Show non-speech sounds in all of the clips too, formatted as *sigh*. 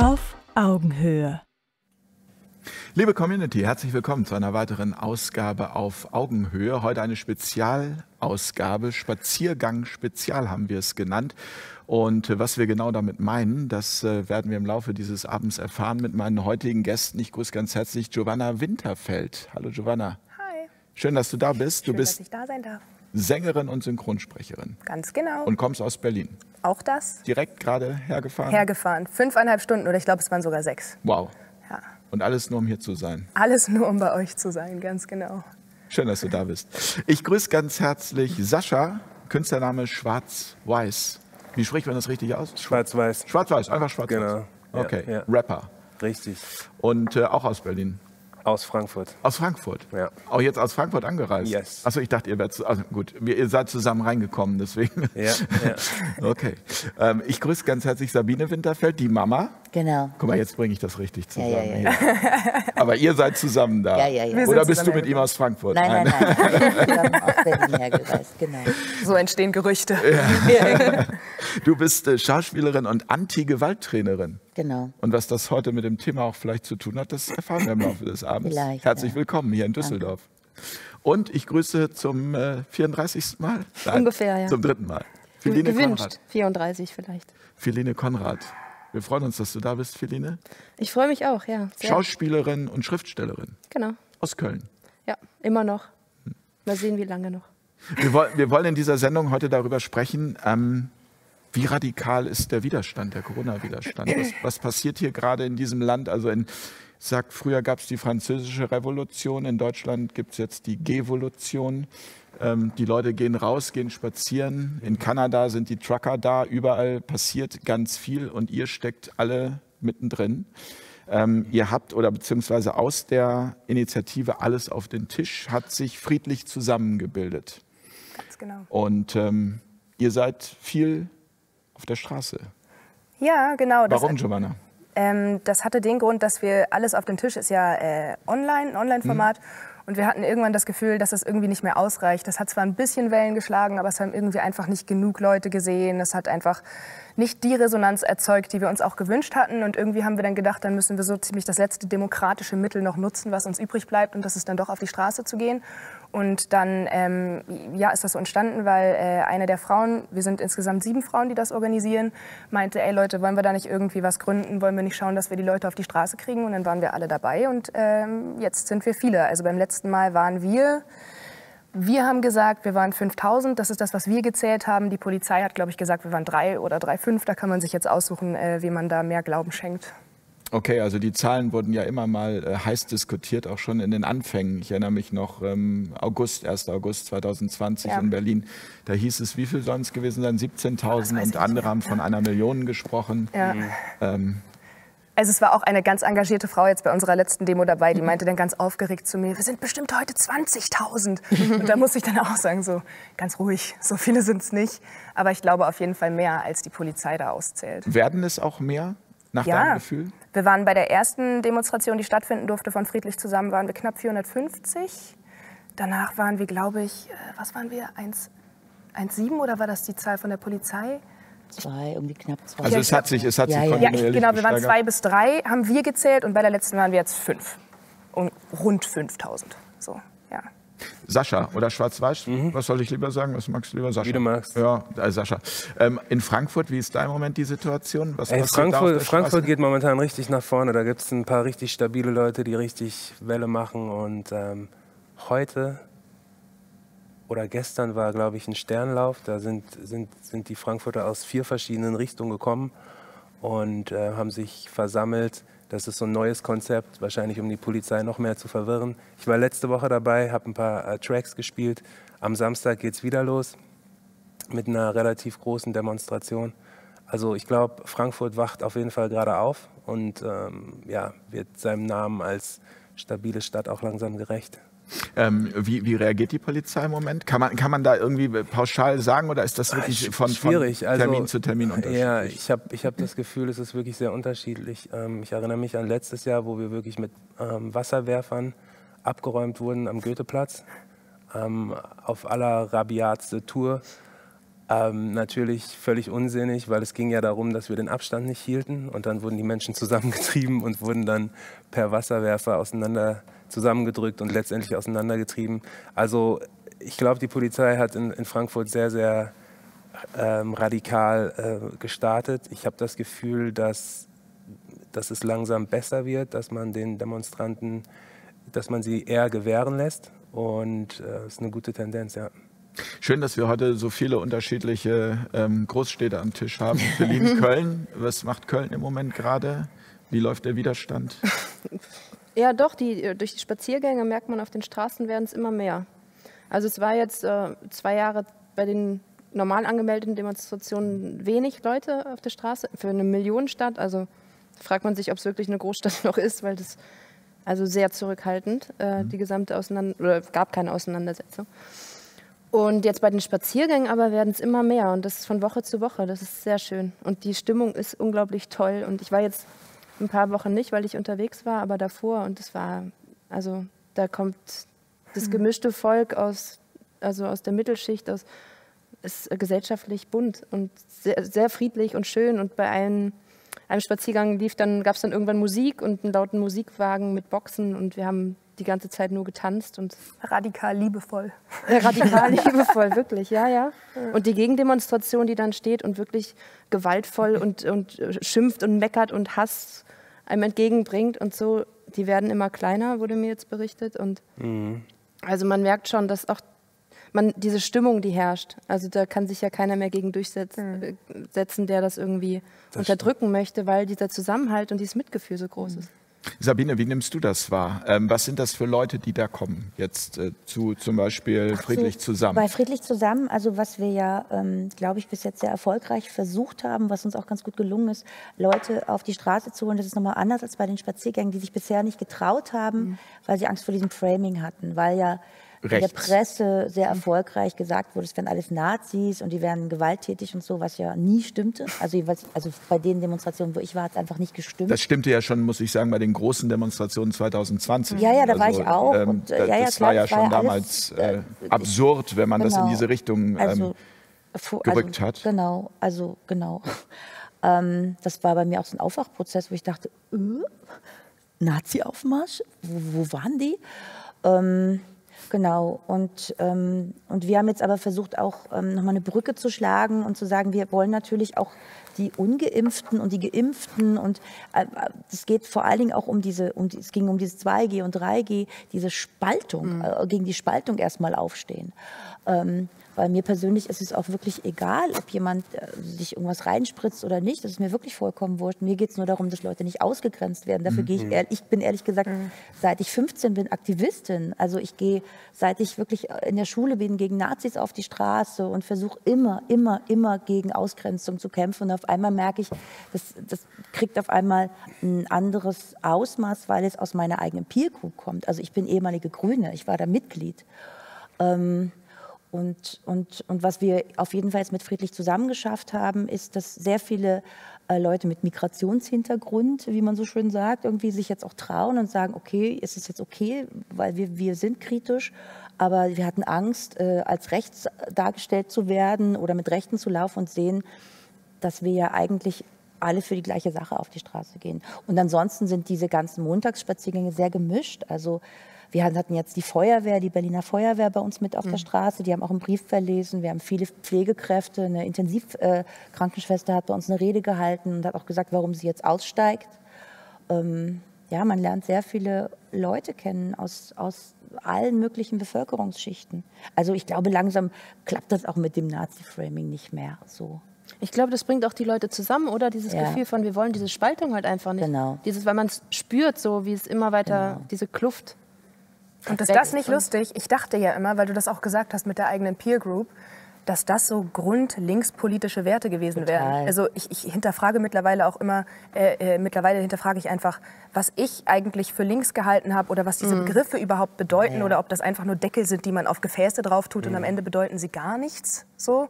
Auf Augenhöhe. Liebe Community, herzlich willkommen zu einer weiteren Ausgabe auf Augenhöhe. Heute eine Spezialausgabe, Spaziergang Spezial haben wir es genannt. Und was wir genau damit meinen, das äh, werden wir im Laufe dieses Abends erfahren mit meinen heutigen Gästen. Ich grüße ganz herzlich Giovanna Winterfeld. Hallo Giovanna. Hi. Schön, dass du da bist. Schön, du bist dass ich da sein darf. Sängerin und Synchronsprecherin Ganz genau. und kommst aus Berlin. auch das Direkt gerade hergefahren? hergefahren. Fünfeinhalb Stunden oder ich glaube, es waren sogar sechs. wow. Ja. Und alles nur, um hier zu sein. Alles nur, um bei euch zu sein, ganz genau. Schön, dass du da bist. Ich grüße ganz herzlich Sascha, Künstlername Schwarz-Weiß. Wie spricht man das richtig aus? Schwarz-Weiß. Schwarz-Weiß, einfach schwarz-weiß. Genau. Ja, Okay, ja. Rapper. Richtig. Und äh, auch aus Berlin. Aus Frankfurt. Aus Frankfurt. Ja. Auch jetzt aus Frankfurt angereist. Yes. Achso, ich dachte, ihr wärt, zu- also gut, ihr seid zusammen reingekommen, deswegen. Ja, ja. *laughs* Okay. Ähm, ich grüße ganz herzlich Sabine Winterfeld, die Mama. Genau. Guck mal, jetzt bringe ich das richtig zusammen. Ja, ja, ja. Aber ihr seid zusammen da. Ja, ja, ja. Wir sind Oder bist du mit ihm aus Frankfurt? Nein, nein, nein. *laughs* Wir haben aus Berlin hergereist, genau. So entstehen Gerüchte. *laughs* Du bist äh, Schauspielerin und Anti-Gewalt-Trainerin. Genau. Und was das heute mit dem Thema auch vielleicht zu tun hat, das erfahren wir im Laufe des Abends. Vielleicht, Herzlich ja. willkommen hier in Düsseldorf. Und ich grüße zum äh, 34. Mal. Nein, Ungefähr, ja. Zum dritten Mal. Philine Gewünscht. Konrad. 34 vielleicht. Philine Konrad. Wir freuen uns, dass du da bist, Philine. Ich freue mich auch, ja. Sehr. Schauspielerin und Schriftstellerin Genau. aus Köln. Ja, immer noch. Mal sehen, wie lange noch. Wir, woll, wir wollen in dieser Sendung heute darüber sprechen, ähm, wie radikal ist der Widerstand, der Corona-Widerstand? Was, was passiert hier gerade in diesem Land? Also in, ich sag, früher gab es die französische Revolution, in Deutschland gibt es jetzt die Gevolution. Ähm, die Leute gehen raus, gehen spazieren. In Kanada sind die Trucker da. Überall passiert ganz viel und ihr steckt alle mittendrin. Ähm, ihr habt oder beziehungsweise aus der Initiative Alles auf den Tisch hat sich friedlich zusammengebildet. Ganz genau. Und ähm, ihr seid viel auf der Straße. Ja, genau. Das, Warum, Giovanna? Ähm, das hatte den Grund, dass wir alles auf den Tisch ist ja äh, online, ein Online-Format. Und wir hatten irgendwann das Gefühl, dass es irgendwie nicht mehr ausreicht. Das hat zwar ein bisschen Wellen geschlagen, aber es haben irgendwie einfach nicht genug Leute gesehen. Es hat einfach nicht die Resonanz erzeugt, die wir uns auch gewünscht hatten. Und irgendwie haben wir dann gedacht, dann müssen wir so ziemlich das letzte demokratische Mittel noch nutzen, was uns übrig bleibt. Und das ist dann doch auf die Straße zu gehen. Und dann ähm, ja, ist das so entstanden, weil äh, eine der Frauen, wir sind insgesamt sieben Frauen, die das organisieren, meinte, ey Leute, wollen wir da nicht irgendwie was gründen? Wollen wir nicht schauen, dass wir die Leute auf die Straße kriegen? Und dann waren wir alle dabei und ähm, jetzt sind wir viele. Also beim letzten Mal waren wir, wir haben gesagt, wir waren 5000, das ist das, was wir gezählt haben. Die Polizei hat, glaube ich, gesagt, wir waren drei oder drei fünf. Da kann man sich jetzt aussuchen, äh, wie man da mehr Glauben schenkt. Okay, also die Zahlen wurden ja immer mal äh, heiß diskutiert, auch schon in den Anfängen. Ich erinnere mich noch, ähm, August, 1. August 2020 Ja. in Berlin. Da hieß es, wie viel sollen es gewesen sein? 17.000 und andere haben von einer Million gesprochen. Ja. Ähm, Also es war auch eine ganz engagierte Frau jetzt bei unserer letzten Demo dabei, die meinte dann ganz aufgeregt zu mir, wir sind bestimmt heute 20.000. Und da muss ich dann auch sagen, so ganz ruhig, so viele sind es nicht. Aber ich glaube auf jeden Fall mehr, als die Polizei da auszählt. werden es auch mehr, nach deinem Gefühl? Wir waren bei der ersten Demonstration, die stattfinden durfte von Friedlich zusammen, waren wir knapp 450. Danach waren wir, glaube ich, äh, was waren wir, 1 1,7 oder war das die Zahl von der Polizei? Zwei, irgendwie knapp zwei. Also es hat sich, es hat Ja, sich ja. Ja, genau, wir waren zwei bis drei, haben wir gezählt und bei der letzten waren wir jetzt fünf. Und rund 5000. So. Sascha oder Schwarz-Weiß? Was soll ich lieber sagen? Was magst du lieber, Sascha? Wie du magst. Ja, äh, Sascha. Ähm, in Frankfurt, wie ist da im Moment die Situation? Was Ey, Frankfurt, Frankfurt geht momentan richtig nach vorne. Da gibt es ein paar richtig stabile Leute, die richtig Welle machen. Und ähm, heute oder gestern war, glaube ich, ein Sternlauf. Da sind, sind, sind die Frankfurter aus vier verschiedenen Richtungen gekommen und äh, haben sich versammelt. Das ist so ein neues Konzept, wahrscheinlich um die Polizei noch mehr zu verwirren. Ich war letzte Woche dabei, habe ein paar äh, Tracks gespielt. Am Samstag geht es wieder los mit einer relativ großen Demonstration. Also ich glaube, Frankfurt wacht auf jeden Fall gerade auf und ähm, ja, wird seinem Namen als stabile Stadt auch langsam gerecht. Ähm, wie, wie reagiert die Polizei im Moment? Kann man, kann man da irgendwie pauschal sagen oder ist das wirklich Sch- von, von schwierig. Termin also, zu Termin unterschiedlich? Ja, ich habe ich hab das Gefühl, es ist wirklich sehr unterschiedlich. Ähm, ich erinnere mich an letztes Jahr, wo wir wirklich mit ähm, Wasserwerfern abgeräumt wurden am Goetheplatz. Ähm, auf aller rabiatste Tour. Ähm, natürlich völlig unsinnig, weil es ging ja darum, dass wir den Abstand nicht hielten und dann wurden die Menschen *laughs* zusammengetrieben und wurden dann per Wasserwerfer auseinander zusammengedrückt und letztendlich auseinandergetrieben. Also ich glaube, die Polizei hat in, in Frankfurt sehr, sehr ähm, radikal äh, gestartet. Ich habe das Gefühl, dass, dass es langsam besser wird, dass man den Demonstranten, dass man sie eher gewähren lässt. Und es äh, ist eine gute Tendenz, ja. Schön, dass wir heute so viele unterschiedliche ähm, Großstädte am Tisch haben. Berlin, *laughs* Köln. Was macht Köln im Moment gerade? Wie läuft der Widerstand? *laughs* Ja, doch, die, durch die Spaziergänge merkt man, auf den Straßen werden es immer mehr. Also es war jetzt äh, zwei Jahre bei den normal angemeldeten Demonstrationen wenig Leute auf der Straße für eine Millionenstadt. Also fragt man sich, ob es wirklich eine Großstadt *laughs* noch ist, weil das also sehr zurückhaltend äh, mhm. die gesamte Auseinandersetzung oder gab keine Auseinandersetzung. Und jetzt bei den Spaziergängen aber werden es immer mehr und das ist von Woche zu Woche. Das ist sehr schön und die Stimmung ist unglaublich toll. Und ich war jetzt ein paar Wochen nicht, weil ich unterwegs war, aber davor und es war also da kommt das mhm. gemischte Volk aus also aus der Mittelschicht aus ist gesellschaftlich bunt und sehr, sehr friedlich und schön. Und bei einem, einem Spaziergang lief dann, gab es dann irgendwann Musik und einen lauten Musikwagen mit Boxen und wir haben die ganze Zeit nur getanzt und radikal liebevoll. radikal *laughs* liebevoll, wirklich, ja, ja. Und die Gegendemonstration, die dann steht und wirklich gewaltvoll *laughs* und, und schimpft und meckert und Hass einem entgegenbringt und so, die werden immer kleiner, wurde mir jetzt berichtet. Und mhm. also man merkt schon, dass auch man, diese Stimmung, die herrscht, also da kann sich ja keiner mehr gegen durchsetzen, mhm. Äh, der das irgendwie das unterdrücken stimmt. möchte, weil dieser Zusammenhalt und dieses Mitgefühl so groß mhm. ist. Sabine, wie nimmst du das wahr? Ähm, was sind das für Leute, die da kommen, jetzt äh, zu zum Beispiel Ach, Friedlich so, zusammen? Bei Friedlich zusammen, also was wir ja, ähm, glaube ich, bis jetzt sehr erfolgreich versucht haben, was uns auch ganz gut gelungen ist, Leute auf die Straße zu holen. Das ist nochmal anders als bei den Spaziergängen, die sich bisher nicht getraut haben, mhm. weil sie Angst vor diesem Framing hatten, weil ja Rechts. in der Presse sehr mhm. erfolgreich gesagt wurde, es wären alles Nazis und die wären gewalttätig und so, was ja nie stimmte. Also, also bei den Demonstrationen, wo ich war, hat es einfach nicht gestimmt. Das stimmte ja schon, muss ich sagen, bei den großen Demonstrationen 2020. Ja, ja, da also, war ich auch. Ähm, und, äh, ja, ja, das klar, war ja schon war damals alles, äh, absurd, wenn man genau. das in genau. diese Richtung ähm, also, gerückt also, hat. Genau, also genau. *laughs* Ähm, das war bei mir auch so ein Aufwachprozess, wo ich dachte, äh, Nazi-Aufmarsch, wo, wo, waren die? Ähm, Genau. Und, ähm, und wir haben jetzt aber versucht, auch ähm, nochmal eine Brücke zu schlagen und zu sagen, wir wollen natürlich auch die Ungeimpften und die Geimpften und äh, es geht vor allen Dingen auch um diese, um, es ging um dieses 2G und 3G, diese Spaltung, mhm. äh, gegen die Spaltung erstmal aufstehen. Ähm, weil mir persönlich ist es auch wirklich egal, ob jemand äh, sich irgendwas reinspritzt oder nicht. Das ist mir wirklich vollkommen wurscht. Mir geht es nur darum, dass Leute nicht ausgegrenzt werden. Dafür mhm. gehe ich, ehrlich, ich bin ehrlich gesagt, mhm. seit ich 15 bin, Aktivistin. Also ich gehe, seit ich wirklich in der Schule bin, gegen Nazis auf die Straße und versuche immer, immer, immer gegen Ausgrenzung zu kämpfen. Und auf einmal merke ich, das, das kriegt auf einmal ein anderes Ausmaß, weil es aus meiner eigenen Peer Group kommt. Also ich bin ehemalige Grüne, ich war da Mitglied. Ähm, und, und, und was wir auf jeden Fall jetzt mit Friedlich zusammengeschafft haben, ist, dass sehr viele äh, Leute mit Migrationshintergrund, wie man so schön sagt, irgendwie sich jetzt auch trauen und sagen, okay, ist es jetzt okay, weil wir, wir sind kritisch, aber wir hatten Angst, äh, als rechts dargestellt zu werden oder mit Rechten zu laufen und sehen, dass wir ja eigentlich alle für die gleiche Sache auf die Straße gehen. Und ansonsten sind diese ganzen Montagsspaziergänge sehr gemischt. Also wir hatten jetzt die Feuerwehr, die Berliner Feuerwehr bei uns mit auf mhm. der Straße. Die haben auch einen Brief verlesen. Wir haben viele Pflegekräfte. Eine Intensivkrankenschwester äh, hat bei uns eine Rede gehalten und hat auch gesagt, warum sie jetzt aussteigt. Ähm, ja, man lernt sehr viele Leute kennen aus, aus allen möglichen Bevölkerungsschichten. Also ich glaube, langsam klappt das auch mit dem Nazi-Framing nicht mehr so. Ich glaube, das bringt auch die Leute zusammen, oder? Dieses ja. Gefühl von, wir wollen diese Spaltung halt einfach nicht. Genau. Dieses, weil man es spürt, so wie es immer weiter, genau. diese Kluft. Und ist das nicht lustig? Ich dachte ja immer, weil du das auch gesagt hast mit der eigenen Peer Group, dass das so grundlinkspolitische Werte gewesen Total. wären. Also ich, ich, hinterfrage mittlerweile auch immer, äh, äh, mittlerweile hinterfrage ich einfach, was ich eigentlich für links gehalten habe oder was diese mhm. Begriffe überhaupt bedeuten ja. oder ob das einfach nur Deckel sind, die man auf Gefäße drauf tut mhm. und am mhm. Ende bedeuten sie gar nichts. So,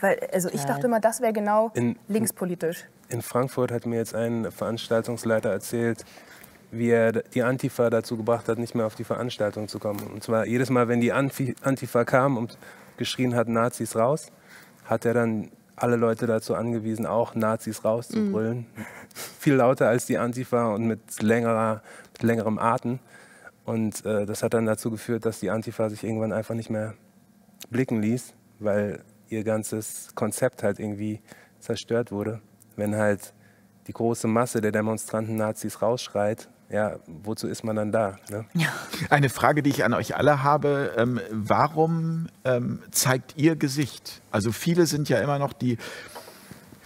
weil also ich dachte immer, das wäre genau in, linkspolitisch. In Frankfurt hat mir jetzt ein Veranstaltungsleiter erzählt, wie er die Antifa dazu gebracht hat, nicht mehr auf die Veranstaltung zu kommen. Und zwar jedes Mal, wenn die Antifa kam und geschrien hat, Nazis raus, hat er dann alle Leute dazu angewiesen, auch Nazis rauszubrüllen. Mhm. Viel lauter als die Antifa und mit, längerer, mit längerem Atem. Und äh, das hat dann dazu geführt, dass die Antifa sich irgendwann einfach nicht mehr blicken ließ, weil ihr ganzes Konzept halt irgendwie zerstört wurde. Wenn halt die große Masse der Demonstranten Nazis rausschreit, ja, wozu ist man dann da? Ne? *laughs* Eine Frage, die ich an euch alle habe, ähm, warum ähm, zeigt ihr Gesicht? Also viele sind ja immer noch die,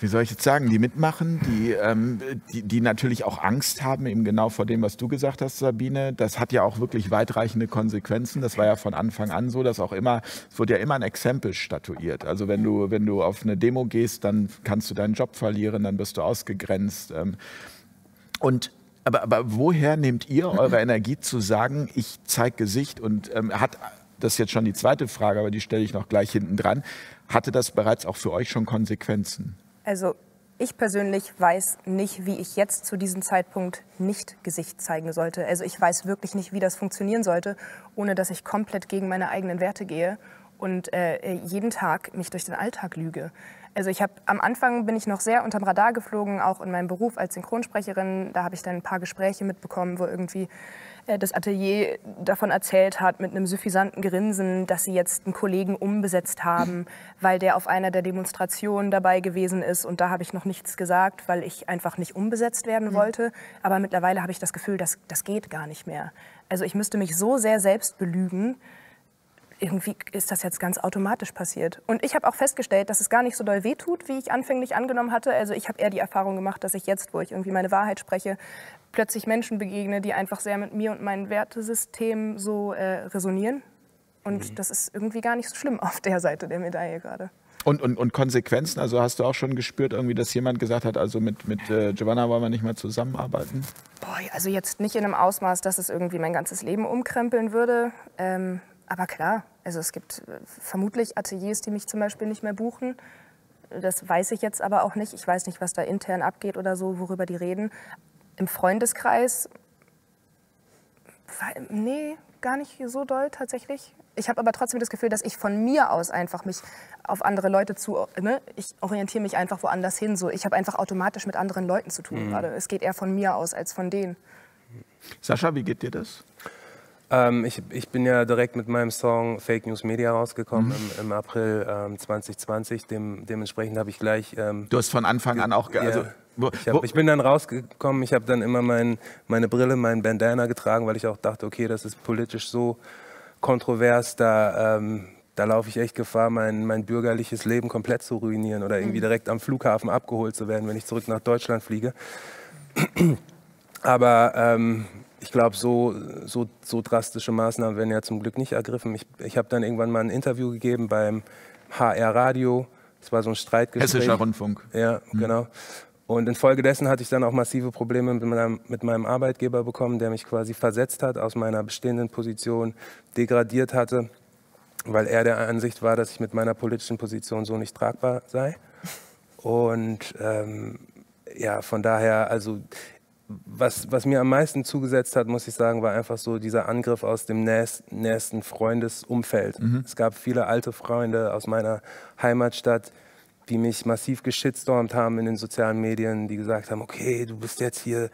wie soll ich jetzt sagen, die mitmachen, die, ähm, die, die, natürlich auch Angst haben, eben genau vor dem, was du gesagt hast, Sabine. Das hat ja auch wirklich weitreichende Konsequenzen. Das war ja von Anfang an so, dass auch immer, es wurde ja immer ein Exempel statuiert. Also wenn du, wenn du auf eine Demo gehst, dann kannst du deinen Job verlieren, dann bist du ausgegrenzt. Ähm, und aber, aber woher nehmt ihr eure Energie zu sagen, ich zeige Gesicht und ähm, hat, das ist jetzt schon die zweite Frage, aber die stelle ich noch gleich hinten dran, hatte das bereits auch für euch schon Konsequenzen? Also ich persönlich weiß nicht, wie ich jetzt zu diesem Zeitpunkt nicht Gesicht zeigen sollte. Also ich weiß wirklich nicht, wie das funktionieren sollte, ohne dass ich komplett gegen meine eigenen Werte gehe und äh, jeden Tag mich durch den Alltag lüge. Also ich habe am Anfang bin ich noch sehr unterm Radar geflogen, auch in meinem Beruf als Synchronsprecherin. Da habe ich dann ein paar Gespräche mitbekommen, wo irgendwie äh, das Atelier davon erzählt hat mit einem suffisanten Grinsen, dass sie jetzt einen Kollegen umbesetzt haben, weil der auf einer der Demonstrationen dabei gewesen ist. Und da habe ich noch nichts gesagt, weil ich einfach nicht umbesetzt werden mhm. wollte. Aber mittlerweile habe ich das Gefühl, dass das geht gar nicht mehr. Also ich müsste mich so sehr selbst belügen, irgendwie ist das jetzt ganz automatisch passiert. Und ich habe auch festgestellt, dass es gar nicht so doll wehtut, wie ich anfänglich angenommen hatte. Also ich habe eher die Erfahrung gemacht, dass ich jetzt, wo ich irgendwie meine Wahrheit spreche, plötzlich Menschen begegne, die einfach sehr mit mir und meinem Wertesystem so äh, resonieren. Und mhm. das ist irgendwie gar nicht so schlimm auf der Seite der Medaille gerade. Und, und, und Konsequenzen, also hast du auch schon gespürt, irgendwie, dass jemand gesagt hat, also mit, mit äh, Giovanna wollen wir nicht mehr zusammenarbeiten? Boah, also jetzt nicht in einem Ausmaß, dass es irgendwie mein ganzes Leben umkrempeln würde. Ähm, aber klar, also es gibt äh, vermutlich Ateliers, die mich zum Beispiel nicht mehr buchen. Das weiß ich jetzt aber auch nicht. Ich weiß nicht, was da intern abgeht oder so, worüber die reden. Im Freundeskreis, nee, gar nicht so doll tatsächlich. Ich habe aber trotzdem das Gefühl, dass ich von mir aus einfach mich auf andere Leute zu, ne? ich orientiere mich einfach woanders hin. So. Ich habe einfach automatisch mit anderen Leuten zu tun mhm. gerade. Es geht eher von mir aus als von denen. Sascha, wie geht dir das? Ähm, ich, ich, bin ja direkt mit meinem Song Fake News Media rausgekommen mhm. im, im, April ähm, 2020. Dem, dementsprechend habe ich gleich. Ähm, du hast von Anfang an auch. Also, ja, wo, ich, hab, ich, bin dann rausgekommen. Ich habe dann immer mein, meine Brille, meinen Bandana getragen, weil ich auch dachte, okay, das ist politisch so kontrovers. Da, ähm, da laufe ich echt Gefahr, mein, mein bürgerliches Leben komplett zu ruinieren oder irgendwie mhm. direkt am Flughafen abgeholt zu werden, wenn ich zurück nach Deutschland fliege. *clears throat* Aber ähm, ich glaube, so, so, so drastische Maßnahmen werden ja zum Glück nicht ergriffen. Ich, ich habe dann irgendwann mal ein Interview gegeben beim HR Radio. Das war so ein Streitgespräch. Hessischer Rundfunk. Ja, mhm. genau. Und infolgedessen hatte ich dann auch massive Probleme mit meinem, mit meinem Arbeitgeber bekommen, der mich quasi versetzt hat, aus meiner bestehenden Position degradiert hatte, weil er der Ansicht war, dass ich mit meiner politischen Position so nicht tragbar sei. Und ähm, ja, von daher, also was, was mir am meisten zugesetzt hat, muss ich sagen, war einfach so dieser Angriff aus dem nächsten Freundesumfeld. Mhm. Es gab viele alte Freunde aus meiner Heimatstadt, die mich massiv geschitstormt haben in den sozialen Medien, die gesagt haben, okay, du bist jetzt hier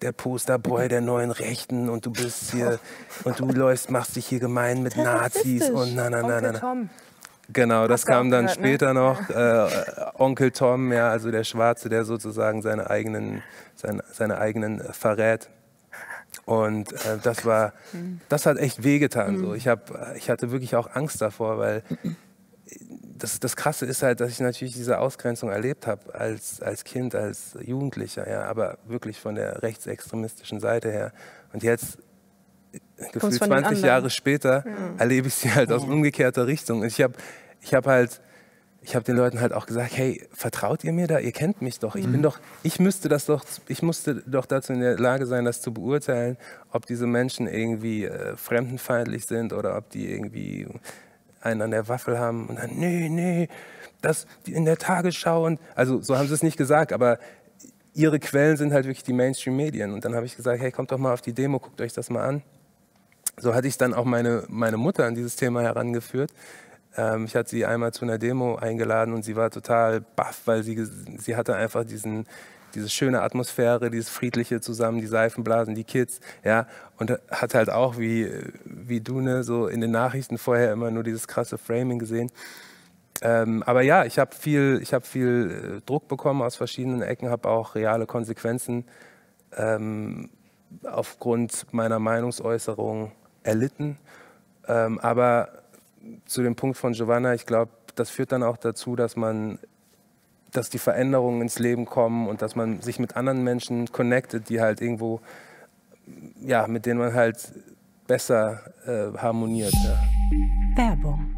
der Posterboy der neuen Rechten und du bist hier *laughs* und du läufst, machst dich hier gemein mit Nazis und na na na na. na. Genau, das kam dann gehört, ne? später ne? noch. Äh, Onkel Tom, ja, also der Schwarze, der sozusagen seine eigenen, seine, seine eigenen verrät. Und äh, das war, das hat echt wehgetan. So. Ich, hab, ich hatte wirklich auch Angst davor, weil das, das Krasse ist halt, dass ich natürlich diese Ausgrenzung erlebt habe als, als Kind, als Jugendlicher, ja, aber wirklich von der rechtsextremistischen Seite her. Und jetzt gefühlt 20 Jahre später ja. erlebe ich sie halt aus umgekehrter Richtung. Ich habe ich hab halt, ich habe den Leuten halt auch gesagt, hey, vertraut ihr mir da? Ihr kennt mich doch. Ich bin mhm. doch, ich müsste das doch, ich musste doch dazu in der Lage sein, das zu beurteilen, ob diese Menschen irgendwie äh, fremdenfeindlich sind oder ob die irgendwie einen an der Waffel haben und dann, nee, nee, das in der Tagesschau und, also so haben sie es nicht gesagt, aber ihre Quellen sind halt wirklich die Mainstream-Medien. Und dann habe ich gesagt, hey, kommt doch mal auf die Demo, guckt euch das mal an. So hatte ich dann auch meine, meine Mutter an dieses Thema herangeführt. Ähm, ich hatte sie einmal zu einer Demo eingeladen und sie war total baff, weil sie, sie hatte einfach diesen, diese schöne Atmosphäre, dieses friedliche zusammen, die Seifenblasen, die Kids, ja, und hat halt auch wie, wie du, ne, so in den Nachrichten vorher immer nur dieses krasse Framing gesehen. Ähm, aber ja, ich habe viel, hab viel äh, Druck bekommen aus verschiedenen Ecken, habe auch reale Konsequenzen ähm, aufgrund meiner Meinungsäußerung erlitten. Ähm, aber zu dem Punkt von Giovanna, ich glaube, das führt dann auch dazu, dass man, dass die Veränderungen ins Leben kommen und dass man sich mit anderen Menschen connectet, die halt irgendwo, ja, mit denen man halt besser äh, harmoniert. Ja. Werbung.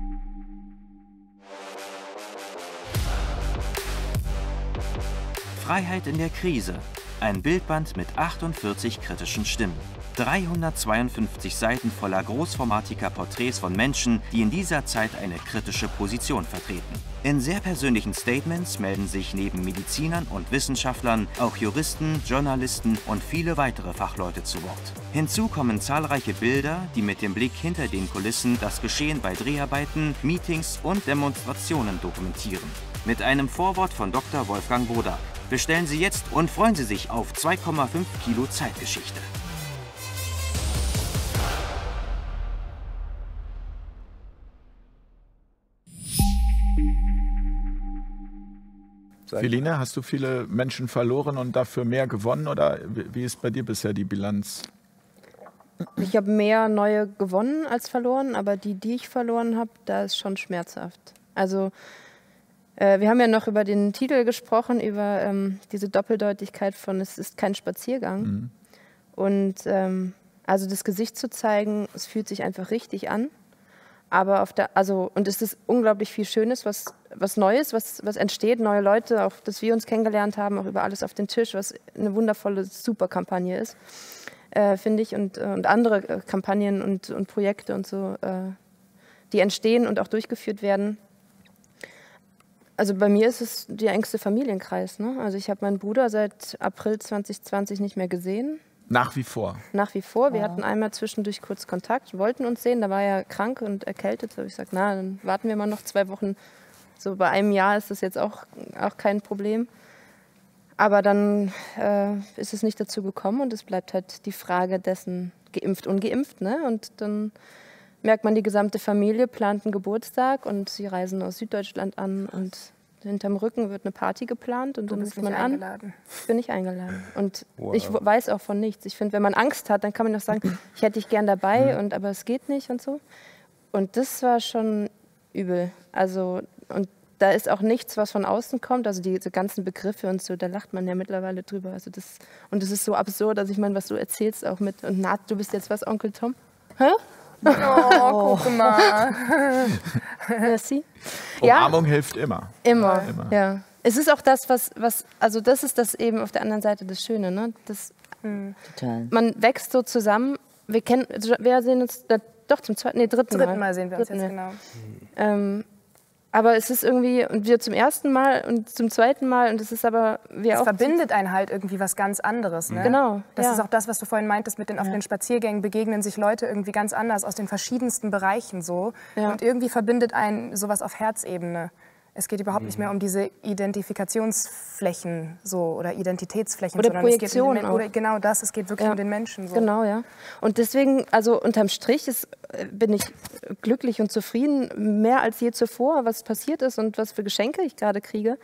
Freiheit in der Krise. Ein Bildband mit 48 kritischen Stimmen. 352 Seiten voller großformatiger Porträts von Menschen, die in dieser Zeit eine kritische Position vertreten. In sehr persönlichen Statements melden sich neben Medizinern und Wissenschaftlern auch Juristen, Journalisten und viele weitere Fachleute zu Wort. Hinzu kommen zahlreiche Bilder, die mit dem Blick hinter den Kulissen das Geschehen bei Dreharbeiten, Meetings und Demonstrationen dokumentieren. Mit einem Vorwort von Dr. Wolfgang Boda. Bestellen Sie jetzt und freuen Sie sich auf 2,5 Kilo Zeitgeschichte. Feline, hast du viele Menschen verloren und dafür mehr gewonnen oder wie ist bei dir bisher die Bilanz? Ich habe mehr neue gewonnen als verloren, aber die, die ich verloren habe, da ist schon schmerzhaft. Also äh, wir haben ja noch über den Titel gesprochen, über ähm, diese Doppeldeutigkeit von es ist kein Spaziergang. Mhm. Und ähm, also das Gesicht zu zeigen, es fühlt sich einfach richtig an. Aber auf der, also, und es ist unglaublich viel Schönes, was, was Neues, was, was entsteht, neue Leute, auch dass wir uns kennengelernt haben, auch über alles auf den Tisch, was eine wundervolle, super Kampagne ist, äh, finde ich. Und, äh, und andere äh, Kampagnen und, und Projekte und so, äh, die entstehen und auch durchgeführt werden. Also bei mir ist es der engste Familienkreis. Ne? Also ich habe meinen Bruder seit April 2020 nicht mehr gesehen. Nach wie vor. Nach wie vor. Wir ja. hatten einmal zwischendurch kurz Kontakt, wollten uns sehen. Da war er krank und erkältet. Da habe ich gesagt, na, dann warten wir mal noch zwei Wochen. So bei einem Jahr ist das jetzt auch, auch kein Problem. Aber dann äh, ist es nicht dazu gekommen und es bleibt halt die Frage dessen, geimpft, ungeimpft. Ne? Und dann merkt man, die gesamte Familie plant einen Geburtstag und sie reisen aus Süddeutschland an und hinterm Rücken wird eine Party geplant und du dann ruft man eingeladen. an. Bin ich eingeladen. Und wow. ich weiß auch von nichts. Ich finde, wenn man Angst hat, dann kann man doch sagen, ich hätte dich gern dabei, mhm. und, aber es geht nicht und so. Und das war schon übel. Also, und da ist auch nichts, was von außen kommt. Also diese ganzen Begriffe und so, da lacht man ja mittlerweile drüber. Also das, und es ist so absurd, dass ich meine, was du erzählst auch mit, und Nat, du bist jetzt was, Onkel Tom? Hä? Oh, guck mal. *laughs* Merci. Umarmung ja. hilft immer. Immer. immer. Ja. Es ist auch das, was, was, also das ist das eben auf der anderen Seite das Schöne, ne? Das, mhm. Man wächst so zusammen. Wir kennen, wir sehen uns da, doch zum zweiten, nee, dritten, dritten Mal. Mal sehen wir uns jetzt, genau. Ähm, aber es ist irgendwie, und wir zum ersten Mal und zum zweiten Mal, und es ist aber, wir es auch. verbindet einen halt irgendwie was ganz anderes. Ne? Genau. Das ja. ist auch das, was du vorhin meintest, mit den auf ja. den Spaziergängen begegnen sich Leute irgendwie ganz anders aus den verschiedensten Bereichen so. Ja. Und irgendwie verbindet einen sowas auf Herzebene. Es geht überhaupt nicht mehr um diese Identifikationsflächen so oder Identitätsflächen, oder sondern Projektion es geht um den, oder genau das, es geht wirklich ja. um den Menschen. So. Genau, ja. Und deswegen, also unterm Strich ist, äh, bin ich glücklich und zufrieden, mehr als je zuvor, was passiert ist und was für Geschenke ich gerade kriege.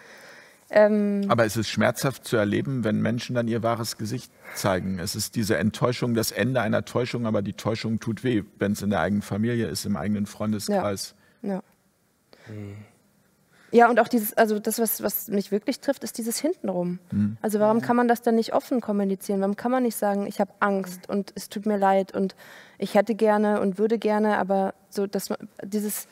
Ähm Aber es ist schmerzhaft zu erleben, wenn Menschen dann ihr wahres Gesicht zeigen. Es ist diese Enttäuschung, das Ende einer Täuschung, aber die Täuschung tut weh, wenn es in der eigenen Familie ist, im eigenen Freundeskreis. Ja. ja. Mhm. Ja, und auch dieses, also das, was, was mich wirklich trifft, ist dieses Hintenrum. Mhm. Also warum kann man das dann nicht offen kommunizieren? Warum kann man nicht sagen, ich habe Angst und es tut mir leid und ich hätte gerne und würde gerne, aber so, dass man dieses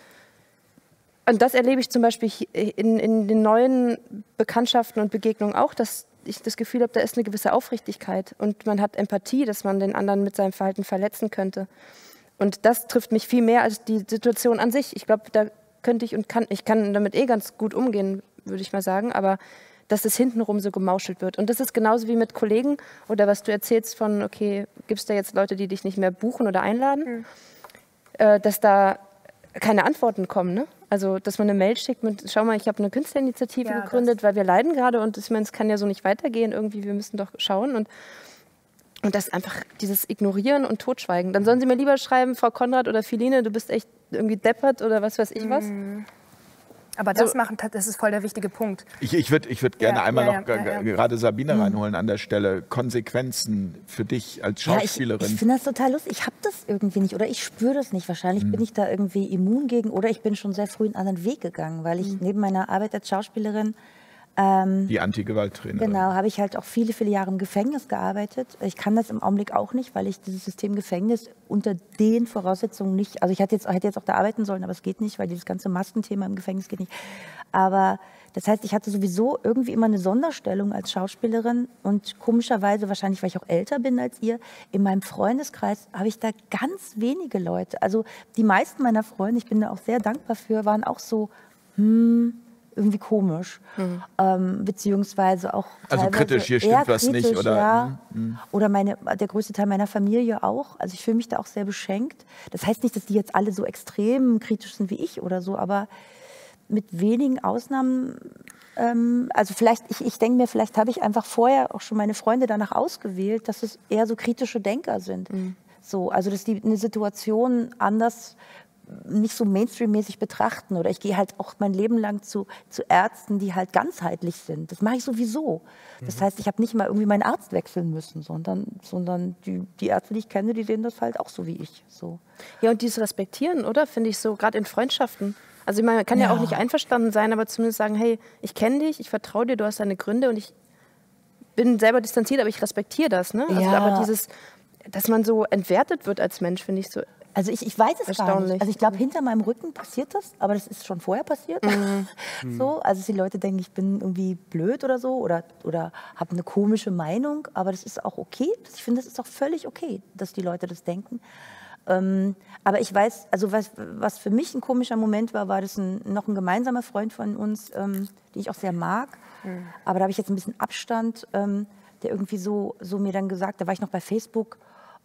und das erlebe ich zum Beispiel in, in den neuen Bekanntschaften und Begegnungen auch, dass ich das Gefühl habe, da ist eine gewisse Aufrichtigkeit und man hat Empathie, dass man den anderen mit seinem Verhalten verletzen könnte. Und das trifft mich viel mehr als die Situation an sich. Ich glaube, da könnte ich und kann, ich kann damit eh ganz gut umgehen, würde ich mal sagen, aber dass es hintenrum so gemauschelt wird. Und das ist genauso wie mit Kollegen oder was du erzählst von, okay, gibt es da jetzt Leute, die dich nicht mehr buchen oder einladen, mhm. äh, dass da keine Antworten kommen. Ne? Also, dass man eine Mail schickt mit, schau mal, ich habe eine Künstlerinitiative Ja, gegründet, weil wir leiden gerade und ich meine, es kann ja so nicht weitergehen irgendwie, wir müssen doch schauen und und das einfach dieses Ignorieren und Totschweigen. Dann sollen sie mir lieber schreiben, Frau Konrad oder Philine, du bist echt irgendwie deppert oder was weiß ich was. Aber das, So. machen, das ist voll der wichtige Punkt. Ich, ich würde ich würd gerne Ja, einmal ja, noch ja, ge- ja, ja. gerade Sabine reinholen an der Stelle. Konsequenzen für dich als Ja, ich, Schauspielerin. ich finde das total lustig. Ich habe das irgendwie nicht oder ich spüre das nicht. Wahrscheinlich Mhm. bin ich da irgendwie immun gegen oder ich bin schon sehr früh einen anderen Weg gegangen, weil Mhm. ich neben meiner Arbeit als Schauspielerin ähm, die Anti-Gewalt-Trainerin. Genau, habe ich halt auch viele, viele Jahre im Gefängnis gearbeitet. Ich kann das im Augenblick auch nicht, weil ich dieses System Gefängnis unter den Voraussetzungen nicht, also ich hätte jetzt, hätte jetzt auch da arbeiten sollen, aber es geht nicht, weil dieses ganze Maskenthema im Gefängnis geht nicht. Aber das heißt, ich hatte sowieso irgendwie immer eine Sonderstellung als Schauspielerin und komischerweise, wahrscheinlich weil ich auch älter bin als ihr, in meinem Freundeskreis habe ich da ganz wenige Leute. Also die meisten meiner Freunde, ich bin da auch sehr dankbar für, waren auch so, hm, irgendwie komisch. Ähm, beziehungsweise auch. Also kritisch, hier eher stimmt was nicht, kritisch, oder? Ja. Oder meine, der größte Teil meiner Familie auch. Also ich fühle mich da auch sehr beschenkt. Das heißt nicht, dass die jetzt alle so extrem kritisch sind wie ich oder so, aber mit wenigen Ausnahmen. Ähm, also vielleicht, ich, ich denke mir, vielleicht habe ich einfach vorher auch schon meine Freunde danach ausgewählt, dass es eher so kritische Denker sind. So, also dass die eine Situation anders nicht so Mainstream-mäßig betrachten. Oder ich gehe halt auch mein Leben lang zu, zu Ärzten, die halt ganzheitlich sind. Das mache ich sowieso. Das heißt, ich habe nicht mal irgendwie meinen Arzt wechseln müssen, sondern, sondern die, die Ärzte, die ich kenne, die sehen das halt auch so wie ich. So. Ja, und dieses Respektieren, oder? Finde ich so, gerade in Freundschaften. Also ich meine, man kann ja. Ja. auch nicht einverstanden sein, aber zumindest sagen, hey, ich kenne dich, ich vertraue dir, du hast deine Gründe und ich bin selber distanziert, aber ich respektiere das. Ne? Also, Ja. aber dieses, dass man so entwertet wird als Mensch, finde ich so. Also ich, ich weiß es gar nicht. Also ich glaube, hinter meinem Rücken passiert das, aber das ist schon vorher passiert. *laughs* so, also dass die Leute denken, ich bin irgendwie blöd oder so oder, oder habe eine komische Meinung, aber das ist auch okay. Ich finde, das ist auch völlig okay, dass die Leute das denken. Ähm, aber ich weiß, also was, was für mich ein komischer Moment war, war das ein, noch ein gemeinsamer Freund von uns, ähm, den ich auch sehr mag. Aber da habe ich jetzt ein bisschen Abstand, ähm, der irgendwie so, so mir dann gesagt, da war ich noch bei Facebook,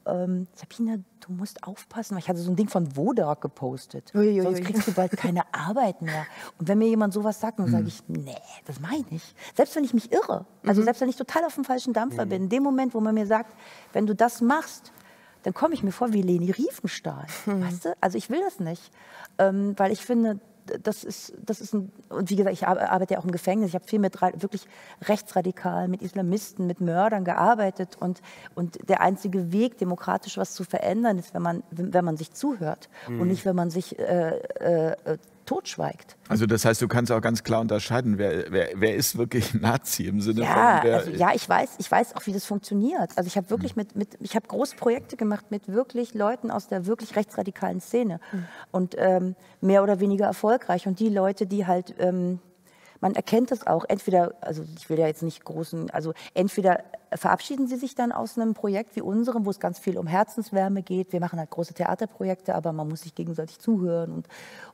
ähm, Sabine, du musst aufpassen, weil ich hatte so ein Ding von Wodak gepostet. Uiuiui. Sonst kriegst du bald keine *laughs* Arbeit mehr. Und wenn mir jemand sowas sagt, dann sage ich, nee, das mache ich nicht. Selbst wenn ich mich irre, also selbst wenn ich total auf dem falschen Dampfer bin, in dem Moment, wo man mir sagt, wenn du das machst, dann komme ich mir vor wie Leni Riefenstahl. Weißt du? Also ich will das nicht. Ähm, weil ich finde, das ist, das ist ein, und wie gesagt, ich ar- arbeite ja auch im Gefängnis. Ich habe viel mit wirklich Rechtsradikalen, mit Islamisten, mit Mördern gearbeitet. Und, und der einzige Weg, demokratisch was zu verändern, ist, wenn man, wenn man sich zuhört und nicht, wenn man sich äh, äh, totschweigt. Also das heißt, du kannst auch ganz klar unterscheiden, wer, wer, wer ist wirklich Nazi im Sinne Ja, von wer, also, ja, ich weiß, ich weiß auch, wie das funktioniert. Also ich habe wirklich mit, mit ich habe große Projekte gemacht mit wirklich Leuten aus der wirklich rechtsradikalen Szene und ähm, mehr oder weniger erfolgreich. Und die Leute, die halt, ähm, man erkennt es auch, entweder, also ich will ja jetzt nicht großen, also entweder verabschieden sie sich dann aus einem Projekt wie unserem, wo es ganz viel um Herzenswärme geht. Wir machen halt große Theaterprojekte, aber man muss sich gegenseitig zuhören und,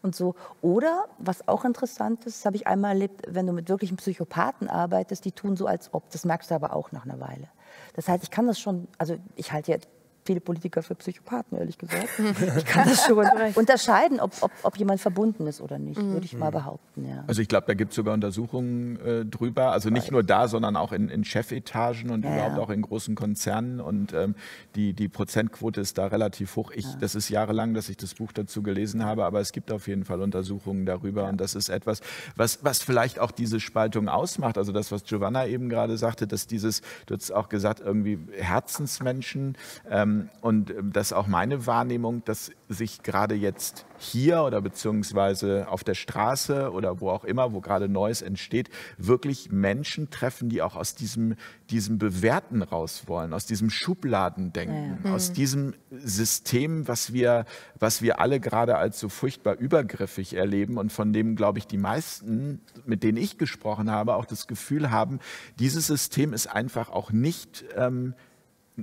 und so. Oder, was auch interessant ist, habe ich einmal erlebt, wenn du mit wirklichen Psychopathen arbeitest, die tun so, als ob. Das merkst du aber auch nach einer Weile. Das heißt, ich kann das schon, also ich halte jetzt viele Politiker für Psychopathen, ehrlich gesagt. Ich kann das schon *laughs* unterscheiden, ob, ob, ob jemand verbunden ist oder nicht, würde ich mal behaupten. Ja. Also ich glaube, da gibt es sogar Untersuchungen äh, drüber. Also nicht nur da, sondern auch in, in Chefetagen und Ja, überhaupt ja. auch in großen Konzernen. Und ähm, die, die Prozentquote ist da relativ hoch. Ich, Das ist jahrelang, dass ich das Buch dazu gelesen habe, aber es gibt auf jeden Fall Untersuchungen darüber. Und das ist etwas, was, was vielleicht auch diese Spaltung ausmacht. Also das, was Giovanna eben gerade sagte, dass dieses, du hast auch gesagt, irgendwie Herzensmenschen ähm, und ähm, das ist auch meine Wahrnehmung, dass sich gerade jetzt hier oder beziehungsweise auf der Straße oder wo auch immer, wo gerade Neues entsteht, wirklich Menschen treffen, die auch aus diesem, diesem Bewerten raus wollen, aus diesem Schubladendenken, aus diesem System, was wir, was wir alle gerade als so furchtbar übergriffig erleben und von dem, glaube ich, die meisten, mit denen ich gesprochen habe, auch das Gefühl haben, dieses System ist einfach auch nicht ähm,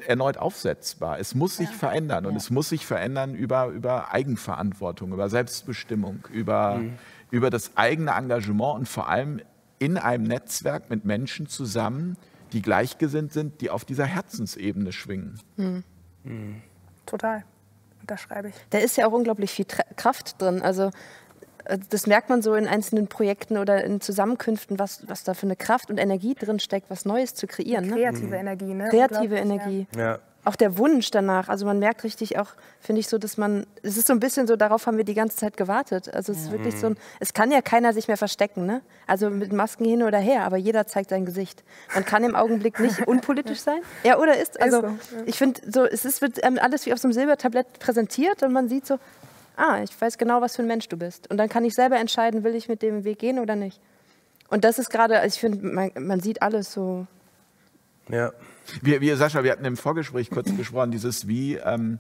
erneut aufsetzbar. Es muss sich verändern und es muss sich verändern über, über Eigenverantwortung, über Selbstbestimmung, über, über das eigene Engagement und vor allem in einem Netzwerk mit Menschen zusammen, die gleichgesinnt sind, die auf dieser Herzensebene schwingen. Total. Unterschreibe ich. Da ist ja auch unglaublich viel Tra Kraft drin. Also das merkt man so in einzelnen Projekten oder in Zusammenkünften, was, was da für eine Kraft und Energie drin steckt, was Neues zu kreieren. Ne? Kreative Energie, ne? Kreative Energie. Ja. Auch der Wunsch danach. Also man merkt richtig auch, finde ich so, dass man, es ist so ein bisschen so, darauf haben wir die ganze Zeit gewartet. Also es ist wirklich so ein, es kann ja keiner sich mehr verstecken, ne? Also mit Masken hin oder her, aber jeder zeigt sein Gesicht. Man kann im Augenblick nicht *laughs* unpolitisch sein. Ja, oder ist, also so, ja. ich finde so, es ist, wird ähm, alles wie auf so einem Silbertablett präsentiert und man sieht so, ah, ich weiß genau, was für ein Mensch du bist. Und dann kann ich selber entscheiden, will ich mit dem Weg gehen oder nicht. Und das ist gerade, also ich finde, man, man sieht alles so. Ja. Wir, wir, Sascha, wir hatten im Vorgespräch kurz besprochen, dieses wie, ähm,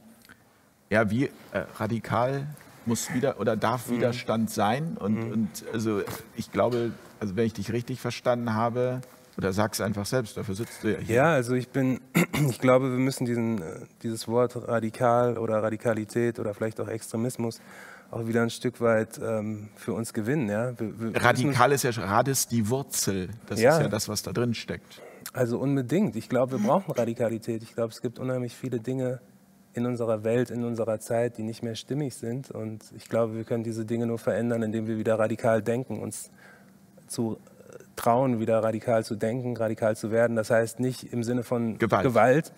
ja, wie äh, radikal muss wieder oder darf Widerstand sein. Und, und also ich glaube, also wenn ich dich richtig verstanden habe, oder sag's einfach selbst, dafür sitzt du ja hier. Ja, also ich bin, *clears throat* ich glaube, wir müssen diesen, äh, dieses Wort radikal oder Radikalität oder vielleicht auch Extremismus auch wieder ein Stück weit ähm, für uns gewinnen. Ja? Wir, wir müssen- Radikal ist ja Radis die Wurzel. Das Ja. ist ja das, was da drin steckt. Also unbedingt. Ich glaube, wir brauchen Radikalität. Ich glaube, es gibt unheimlich viele Dinge in unserer Welt, in unserer Zeit, die nicht mehr stimmig sind. Und ich glaube, wir können diese Dinge nur verändern, indem wir wieder radikal denken, uns zu trauen, wieder radikal zu denken, radikal zu werden. Das heißt nicht im Sinne von Gewalt. Gewalt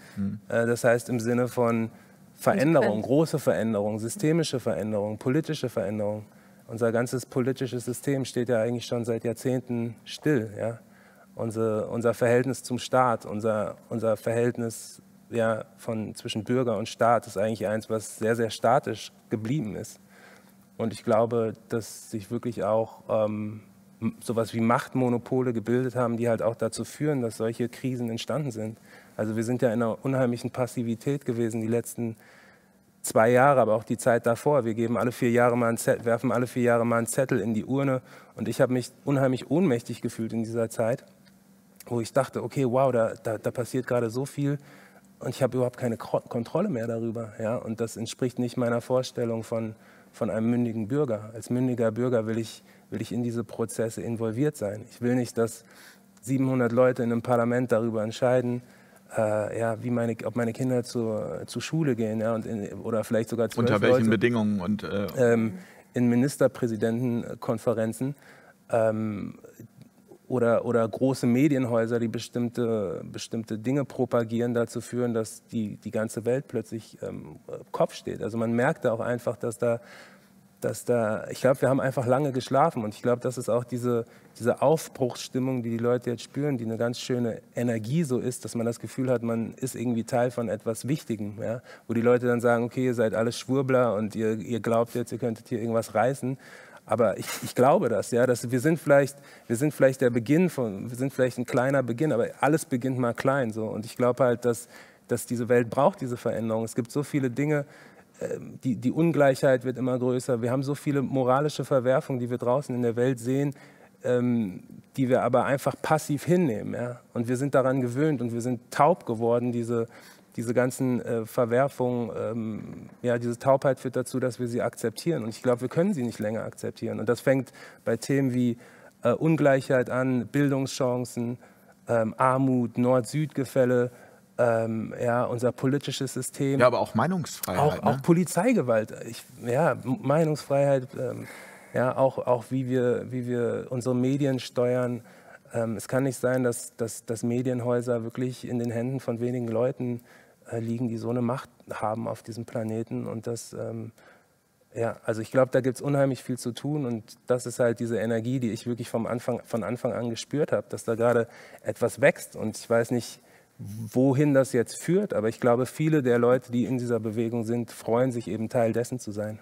äh, das heißt im Sinne von Veränderung, große Veränderung, systemische Veränderung, politische Veränderung. Unser ganzes politisches System steht ja eigentlich schon seit Jahrzehnten still. Ja? Unser, unser Verhältnis zum Staat, unser, unser Verhältnis ja, von, zwischen Bürger und Staat ist eigentlich eins, was sehr, sehr statisch geblieben ist. Und ich glaube, dass sich wirklich auch ähm, sowas wie Machtmonopole gebildet haben, die halt auch dazu führen, dass solche Krisen entstanden sind. Also wir sind ja in einer unheimlichen Passivität gewesen die letzten zwei Jahre, aber auch die Zeit davor. Wir geben alle vier Jahre mal einen Zettel, werfen alle vier Jahre mal einen Zettel in die Urne. Und ich habe mich unheimlich ohnmächtig gefühlt in dieser Zeit, wo ich dachte, okay, wow, da, da, da passiert gerade so viel und ich habe überhaupt keine Kontrolle mehr darüber. Ja? Und das entspricht nicht meiner Vorstellung von, von einem mündigen Bürger. Als mündiger Bürger will ich, will ich in diese Prozesse involviert sein. Ich will nicht, dass 700 Leute in einem Parlament darüber entscheiden, äh, ja, wie meine, ob meine Kinder zur, zur Schule gehen ja, und in, oder vielleicht sogar Unter welchen Leute Bedingungen und äh, ähm, in Ministerpräsidentenkonferenzen ähm, oder, oder große Medienhäuser, die bestimmte, bestimmte Dinge propagieren, dazu führen, dass die, die ganze Welt plötzlich ähm, Kopf steht. Also man merkt da auch einfach, dass da, dass da ich glaube, wir haben einfach lange geschlafen und ich glaube, das ist auch diese, diese Aufbruchsstimmung, die die Leute jetzt spüren, die eine ganz schöne Energie so ist, dass man das Gefühl hat, man ist irgendwie Teil von etwas Wichtigem, ja? wo die Leute dann sagen, okay, ihr seid alles Schwurbler und ihr, ihr glaubt jetzt, ihr könntet hier irgendwas reißen. Aber ich, ich glaube das, ja, dass wir sind vielleicht, wir sind vielleicht der Beginn von, wir sind vielleicht ein kleiner Beginn, aber alles beginnt mal klein, so. Und ich glaube halt, dass, dass diese Welt braucht diese Veränderung. Es gibt so viele Dinge, die, die Ungleichheit wird immer größer. Wir haben so viele moralische Verwerfungen, die wir draußen in der Welt sehen, ähm, die wir aber einfach passiv hinnehmen. Ja? Und wir sind daran gewöhnt und wir sind taub geworden, diese, diese ganzen äh, Verwerfungen, ähm, ja, diese Taubheit führt dazu, dass wir sie akzeptieren. Und ich glaube, wir können sie nicht länger akzeptieren. Und das fängt bei Themen wie äh, Ungleichheit an, Bildungschancen, ähm, Armut, Nord-Süd-Gefälle, ähm, ja, unser politisches System. ja, aber auch Meinungsfreiheit. Auch, ne? auch Polizeigewalt, ich, ja, Meinungsfreiheit, ähm, ja, auch, auch wie, wir, wie wir unsere Medien steuern. Ähm, es kann nicht sein, dass, dass, dass Medienhäuser wirklich in den Händen von wenigen Leuten äh, liegen, die so eine Macht haben auf diesem Planeten. Und das, ähm, ja, also ich glaube, da gibt es unheimlich viel zu tun und das ist halt diese Energie, die ich wirklich vom Anfang, von Anfang an gespürt habe, dass da gerade etwas wächst und ich weiß nicht, wohin das jetzt führt, aber ich glaube, viele der Leute, die in dieser Bewegung sind, freuen sich eben Teil dessen zu sein.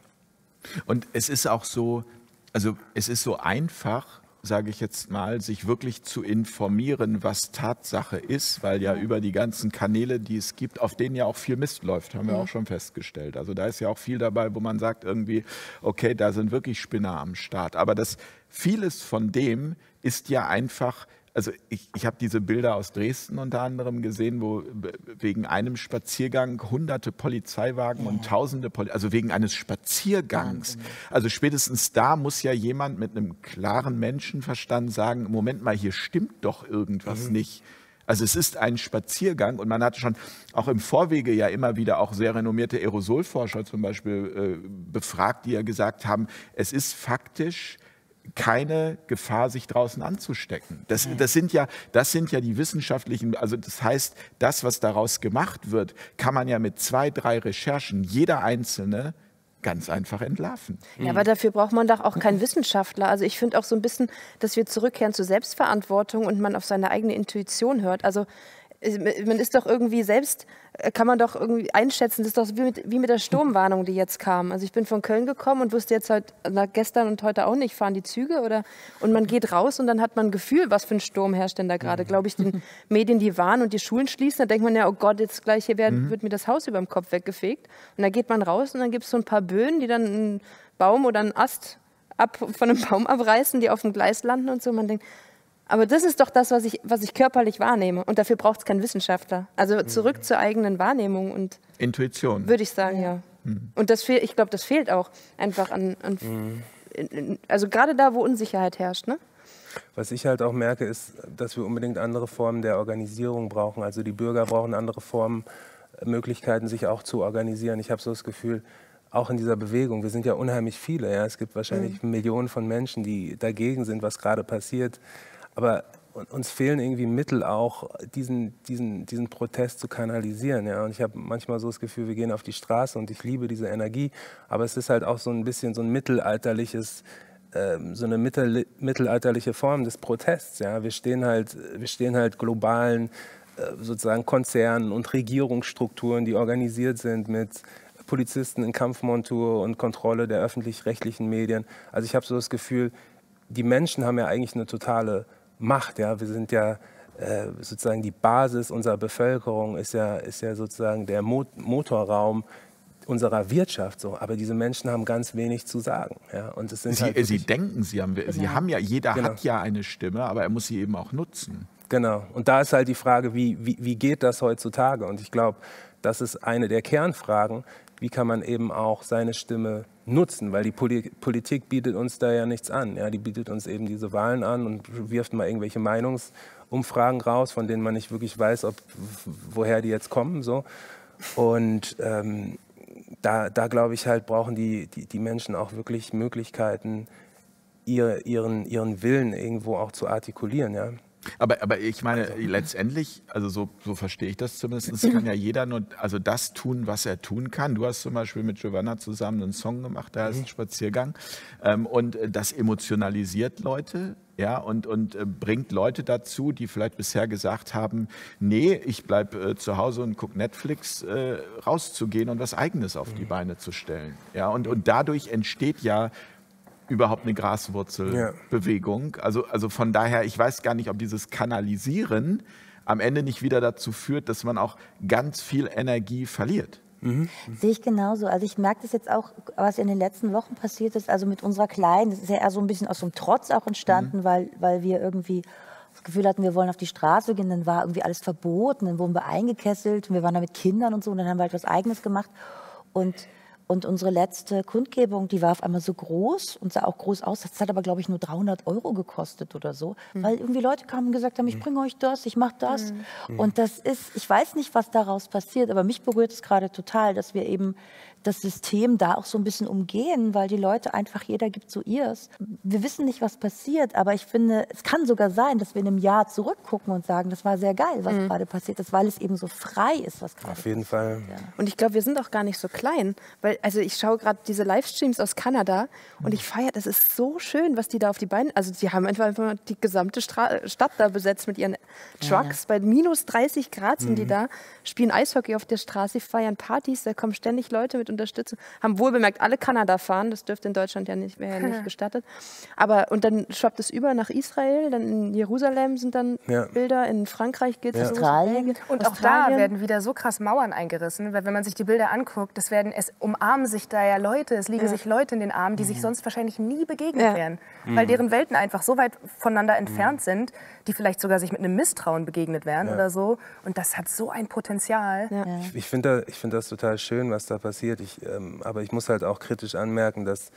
Und es ist auch so, also es ist so einfach, sage ich jetzt mal, sich wirklich zu informieren, was Tatsache ist, weil ja über die ganzen Kanäle, die es gibt, auf denen ja auch viel Mist läuft, haben wir auch schon festgestellt. Also da ist ja auch viel dabei, wo man sagt irgendwie, okay, da sind wirklich Spinner am Start. Aber das vieles von dem ist ja einfach also ich, ich habe diese Bilder aus Dresden unter anderem gesehen, wo wegen einem Spaziergang hunderte Polizeiwagen und tausende, Poli also wegen eines Spaziergangs. Also spätestens da muss ja jemand mit einem klaren Menschenverstand sagen, Moment mal, hier stimmt doch irgendwas nicht. Also es ist ein Spaziergang und man hatte schon auch im Vorwege ja immer wieder auch sehr renommierte Aerosolforscher zum Beispiel äh, befragt, die ja gesagt haben, es ist faktisch keine Gefahr, sich draußen anzustecken. Das, das, sind ja, das sind ja die wissenschaftlichen, also das heißt, das, was daraus gemacht wird, kann man ja mit zwei, drei Recherchen, jeder einzelne, ganz einfach entlarven. Ja, aber dafür braucht man doch auch keinen Wissenschaftler. Also ich finde auch so ein bisschen, dass wir zurückkehren zur Selbstverantwortung und man auf seine eigene Intuition hört. Also man ist doch irgendwie selbst, äh, kann man doch irgendwie einschätzen, das ist doch wie mit, wie mit der Sturmwarnung, die jetzt kam. Also ich bin von Köln gekommen und wusste jetzt halt, na, gestern und heute auch nicht, fahren die Züge oder, und man geht raus und dann hat man ein Gefühl, was für ein Sturm herrscht denn da gerade. Mhm. Glaube ich, den *laughs* Medien, die warnen und die Schulen schließen, da denkt man ja, oh Gott, jetzt gleich hier wird, mhm. wird mir das Haus über dem Kopf weggefegt. Und dann geht man raus und dann gibt es so ein paar Böen, die dann einen Baum oder einen Ast ab, von einem Baum abreißen, die auf dem Gleis landen und so. Man denkt, aber das ist doch das, was ich, was ich körperlich wahrnehme. Und dafür braucht es keinen Wissenschaftler. Also mhm. zurück mhm. zur eigenen Wahrnehmung und Intuition. Würde ich sagen, ja. Mhm. Und das fehl, ich glaube, das fehlt auch einfach an, an mhm. also gerade da, wo Unsicherheit herrscht. Ne? Was ich halt auch merke, ist, dass wir unbedingt andere Formen der Organisierung brauchen. Also die Bürger brauchen andere Formen, Möglichkeiten, sich auch zu organisieren. Ich habe so das Gefühl, auch in dieser Bewegung, wir sind ja unheimlich viele. Ja? Es gibt wahrscheinlich mhm. Millionen von Menschen, die dagegen sind, was gerade passiert. Aber uns fehlen irgendwie Mittel auch, diesen, diesen, diesen Protest zu kanalisieren. Ja? Und ich habe manchmal so das Gefühl, wir gehen auf die Straße und ich liebe diese Energie, aber es ist halt auch so ein bisschen so ein mittelalterliches, äh, so eine mittel, mittelalterliche Form des Protests. Ja? Wir, stehen halt, wir stehen halt globalen äh, sozusagen Konzernen und Regierungsstrukturen, die organisiert sind mit Polizisten in Kampfmontur und Kontrolle der öffentlich-rechtlichen Medien. Also ich habe so das Gefühl, die Menschen haben ja eigentlich eine totale macht. Ja? Wir sind ja äh, sozusagen die Basis unserer Bevölkerung, ist ja, ist ja sozusagen der Mo Motorraum unserer Wirtschaft so, aber diese Menschen haben ganz wenig zu sagen. Ja? Und es sind sie, halt sie denken, sie haben, genau. sie haben ja, jeder genau. hat ja eine Stimme, aber er muss sie eben auch nutzen. Genau. Und da ist halt die Frage, wie, wie, wie geht das heutzutage? Und ich glaube, das ist eine der Kernfragen, wie kann man eben auch seine Stimme nutzen, weil die Politik bietet uns da ja nichts an. Ja, die bietet uns eben diese Wahlen an und wirft mal irgendwelche Meinungsumfragen raus, von denen man nicht wirklich weiß, ob, woher die jetzt kommen. So. Und ähm, da, da glaube ich halt, brauchen die, die, die Menschen auch wirklich Möglichkeiten, ihr, ihren, ihren Willen irgendwo auch zu artikulieren. Ja. Aber, aber ich meine, also, letztendlich, also so, so verstehe ich das zumindest, *laughs* kann ja jeder nur also das tun, was er tun kann. Du hast zum Beispiel mit Giovanna zusammen einen Song gemacht, der heißt mhm. Spaziergang. Ähm, und das emotionalisiert Leute. Ja, und, und äh, bringt Leute dazu, die vielleicht bisher gesagt haben, nee, ich bleibe äh, zu Hause und gucke Netflix, äh, rauszugehen und was Eigenes auf die mhm. Beine zu stellen. Ja, und, und dadurch entsteht ja überhaupt eine Graswurzelbewegung. Ja. Also, also von daher, ich weiß gar nicht, ob dieses Kanalisieren am Ende nicht wieder dazu führt, dass man auch ganz viel Energie verliert. Mhm. Sehe ich genauso. Also ich merke das jetzt auch, was in den letzten Wochen passiert ist, also mit unserer Kleinen, das ist ja eher so ein bisschen aus so einem Trotz auch entstanden, mhm. weil, weil wir irgendwie das Gefühl hatten, wir wollen auf die Straße gehen, dann war irgendwie alles verboten, dann wurden wir eingekesselt, wir waren da mit Kindern und so und dann haben wir halt was Eigenes gemacht und und unsere letzte Kundgebung, die war auf einmal so groß und sah auch groß aus. Das hat aber, glaube ich, nur 300 Euro gekostet oder so. Mhm. Weil irgendwie Leute kamen und gesagt haben, ich hm. bringe euch das, ich mache das. Mhm. Und das ist, ich weiß nicht, was daraus passiert, aber mich berührt es gerade total, dass wir eben das System da auch so ein bisschen umgehen, weil die Leute einfach, jeder gibt so ihrs. Wir wissen nicht, was passiert, aber ich finde, es kann sogar sein, dass wir in einem Jahr zurückgucken und sagen, das war sehr geil, was mhm. gerade passiert ist, weil es eben so frei ist, was gerade Auf jeden Fall. Ja. Und ich glaube, wir sind auch gar nicht so klein, weil, also ich schaue gerade diese Livestreams aus Kanada und ich feiere, das ist so schön, was die da auf die Beine, also die haben einfach, einfach die gesamte Stra Stadt da besetzt mit ihren Trucks, ja. bei minus 30 Grad sind mhm. die da, spielen Eishockey auf der Straße, feiern Partys, da kommen ständig Leute mit unterstützen. Haben wohlbemerkt alle Kanada fahren, das dürfte in Deutschland ja nicht, wäre ja nicht gestattet. Aber und dann schwappt es über nach Israel, dann in Jerusalem sind dann ja. Bilder, in Frankreich geht es ja. Australien. Und auch da werden wieder so krass Mauern eingerissen, weil wenn man sich die Bilder anguckt, das werden es umarmen sich da ja Leute, es liegen ja. sich Leute in den Armen, die mhm. sich sonst wahrscheinlich nie begegnet wären, mhm. weil deren Welten einfach so weit voneinander entfernt mhm. sind, die vielleicht sogar sich mit einem Misstrauen begegnet wären oder so. Und das hat so ein Potenzial. Ich, ich finde da, find das total schön, was da passiert. Ich, ähm, aber ich muss halt auch kritisch anmerken, dass,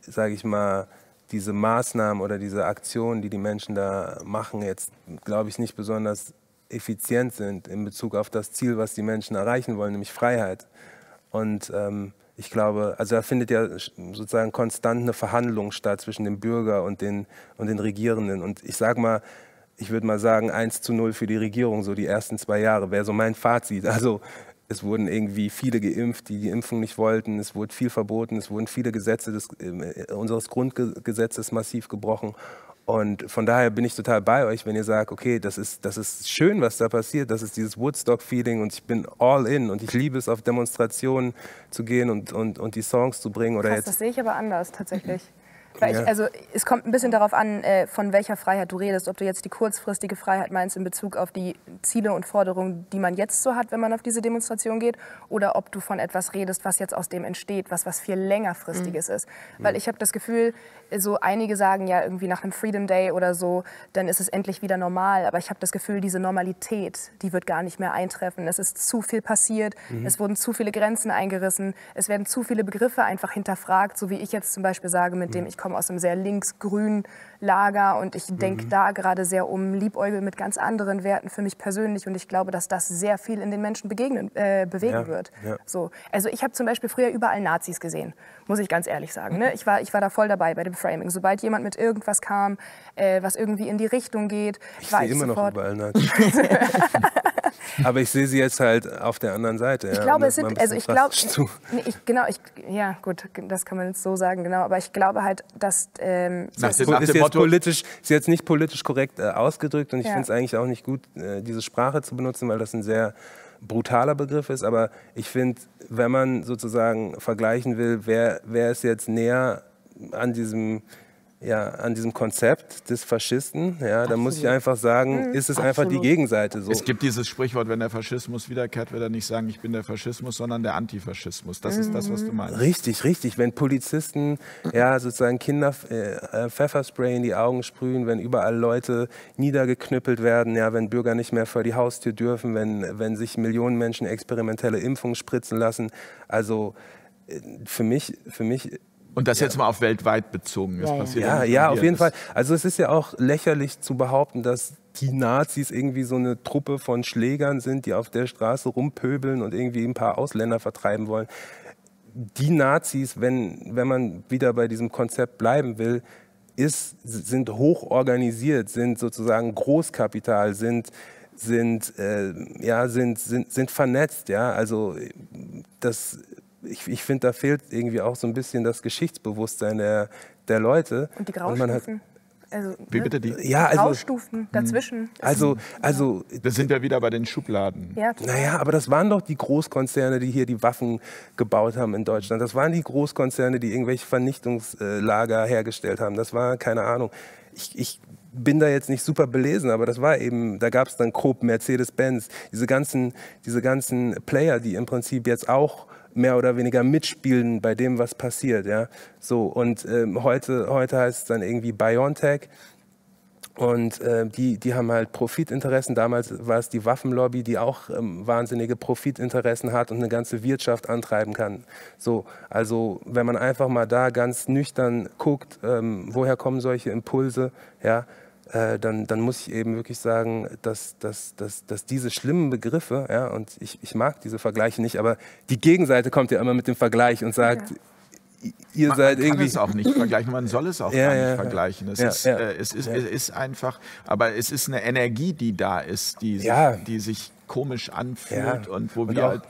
sage ich mal, diese Maßnahmen oder diese Aktionen, die die Menschen da machen, jetzt, glaube ich, nicht besonders effizient sind in Bezug auf das Ziel, was die Menschen erreichen wollen, nämlich Freiheit. Und ähm, ich glaube, also da findet ja sozusagen konstant eine Verhandlung statt zwischen dem Bürger und den, und den Regierenden. Und ich sage mal, ich würde mal sagen, 1 zu 0 für die Regierung, so die ersten zwei Jahre, wäre so mein Fazit. Also es wurden irgendwie viele geimpft, die die Impfung nicht wollten. Es wurde viel verboten. Es wurden viele Gesetze des, äh, unseres Grundgesetzes massiv gebrochen. Und von daher bin ich total bei euch, wenn ihr sagt, okay, das ist, das ist schön, was da passiert, das ist dieses Woodstock-Feeling und ich bin all in und ich liebe es, auf Demonstrationen zu gehen und, und, und die Songs zu bringen. Oder Krass, jetzt das sehe ich aber anders tatsächlich. Weil ich, also es kommt ein bisschen darauf an, äh, von welcher Freiheit du redest. Ob du jetzt die kurzfristige Freiheit meinst in Bezug auf die Ziele und Forderungen, die man jetzt so hat, wenn man auf diese Demonstration geht, oder ob du von etwas redest, was jetzt aus dem entsteht, was was viel längerfristiges ist. Weil ich habe das Gefühl, so einige sagen ja irgendwie nach einem Freedom Day oder so, dann ist es endlich wieder normal. Aber ich habe das Gefühl, diese Normalität, die wird gar nicht mehr eintreffen. Es ist zu viel passiert, es wurden zu viele Grenzen eingerissen, es werden zu viele Begriffe einfach hinterfragt, so wie ich jetzt zum Beispiel sage, mit dem ich komme aus einem sehr links-grün Lager und ich denke da gerade sehr um Liebäugel mit ganz anderen Werten für mich persönlich und ich glaube, dass das sehr viel in den Menschen begegnen, äh, bewegen Ja, wird. ja. So. Also ich habe zum Beispiel früher überall Nazis gesehen, muss ich ganz ehrlich sagen. Ne? Ich, war, ich war da voll dabei bei dem Framing. Sobald jemand mit irgendwas kam, äh, was irgendwie in die Richtung geht, ich war ich immer noch sofort... überall Nazis. *laughs* *laughs* Aber ich sehe sie jetzt halt auf der anderen Seite. Ich ja, glaube, es sind, also ich glaube, *laughs* nee, ich, genau, ich, ja gut, das kann man jetzt so sagen, genau, aber ich glaube halt, dass ähm, so Nach es- nach ist jetzt, Motto- politisch, ist jetzt nicht politisch korrekt äh, ausgedrückt und ich Ja. finde es eigentlich auch nicht gut, äh, diese Sprache zu benutzen, weil das ein sehr brutaler Begriff ist. Aber ich finde, wenn man sozusagen vergleichen will, wer, wer ist jetzt näher an diesem, ja, an diesem Konzept des Faschisten, ja, dann muss ich einfach sagen, ist es einfach die Gegenseite. So. Es gibt dieses Sprichwort, wenn der Faschismus wiederkehrt, wird er nicht sagen, ich bin der Faschismus, sondern der Antifaschismus. Das ist das, was du meinst. Richtig, richtig. Wenn Polizisten ja sozusagen Kinder äh, äh, Pfefferspray in die Augen sprühen, wenn überall Leute niedergeknüppelt werden, ja, wenn Bürger nicht mehr vor die Haustür dürfen, wenn, wenn sich Millionen Menschen experimentelle Impfungen spritzen lassen. Also äh, für mich, für mich Und das jetzt mal auf weltweit bezogen. Das Ja, passiert ja, ja, auf jeden Fall. Also es ist ja auch lächerlich zu behaupten, dass die Nazis irgendwie so eine Truppe von Schlägern sind, die auf der Straße rumpöbeln und irgendwie ein paar Ausländer vertreiben wollen. Die Nazis, wenn, wenn man wieder bei diesem Konzept bleiben will, ist, sind hoch organisiert, sind sozusagen Großkapital, sind, sind, äh, ja, sind, sind, sind vernetzt. Ja? Also das, ich, ich finde, da fehlt irgendwie auch so ein bisschen das Geschichtsbewusstsein der, der Leute. und die Und man hat- Graustufen. Also, Wie ne? bitte die? Ja, also, Graustufen dazwischen. also, also Da sind wir wieder bei den Schubladen. ja, naja, aber das waren doch die Großkonzerne, die hier die Waffen gebaut haben in Deutschland. Das waren die Großkonzerne, die irgendwelche Vernichtungslager hergestellt haben. Das war, keine Ahnung. Ich, ich bin da jetzt nicht super belesen, aber das war eben, da gab es dann Krupp, Mercedes-Benz, diese ganzen, diese ganzen Player, die im Prinzip jetzt auch mehr oder weniger mitspielen bei dem, was passiert. Ja? So, und ähm, heute, heute heißt es dann irgendwie BioNTech. Und äh, die, die haben halt Profitinteressen. Damals war es die Waffenlobby, die auch ähm, wahnsinnige Profitinteressen hat und eine ganze Wirtschaft antreiben kann. So, also wenn man einfach mal da ganz nüchtern guckt, ähm, woher kommen solche Impulse, ja, äh, dann, dann muss ich eben wirklich sagen, dass, dass, dass, dass diese schlimmen Begriffe, ja, und ich, ich mag diese Vergleiche nicht, aber die Gegenseite kommt ja immer mit dem Vergleich und sagt, ihr Man, seid man kann irgendwie es auch nicht vergleichen, man soll es auch Ja, gar ja, nicht ja. vergleichen. Es, Ja, ist, ja. Äh, es, ist, es ist einfach, aber es ist eine Energie, die da ist, die, sich- Ja. die sich komisch anfühlt Ja. und wo Und wir auch- halt,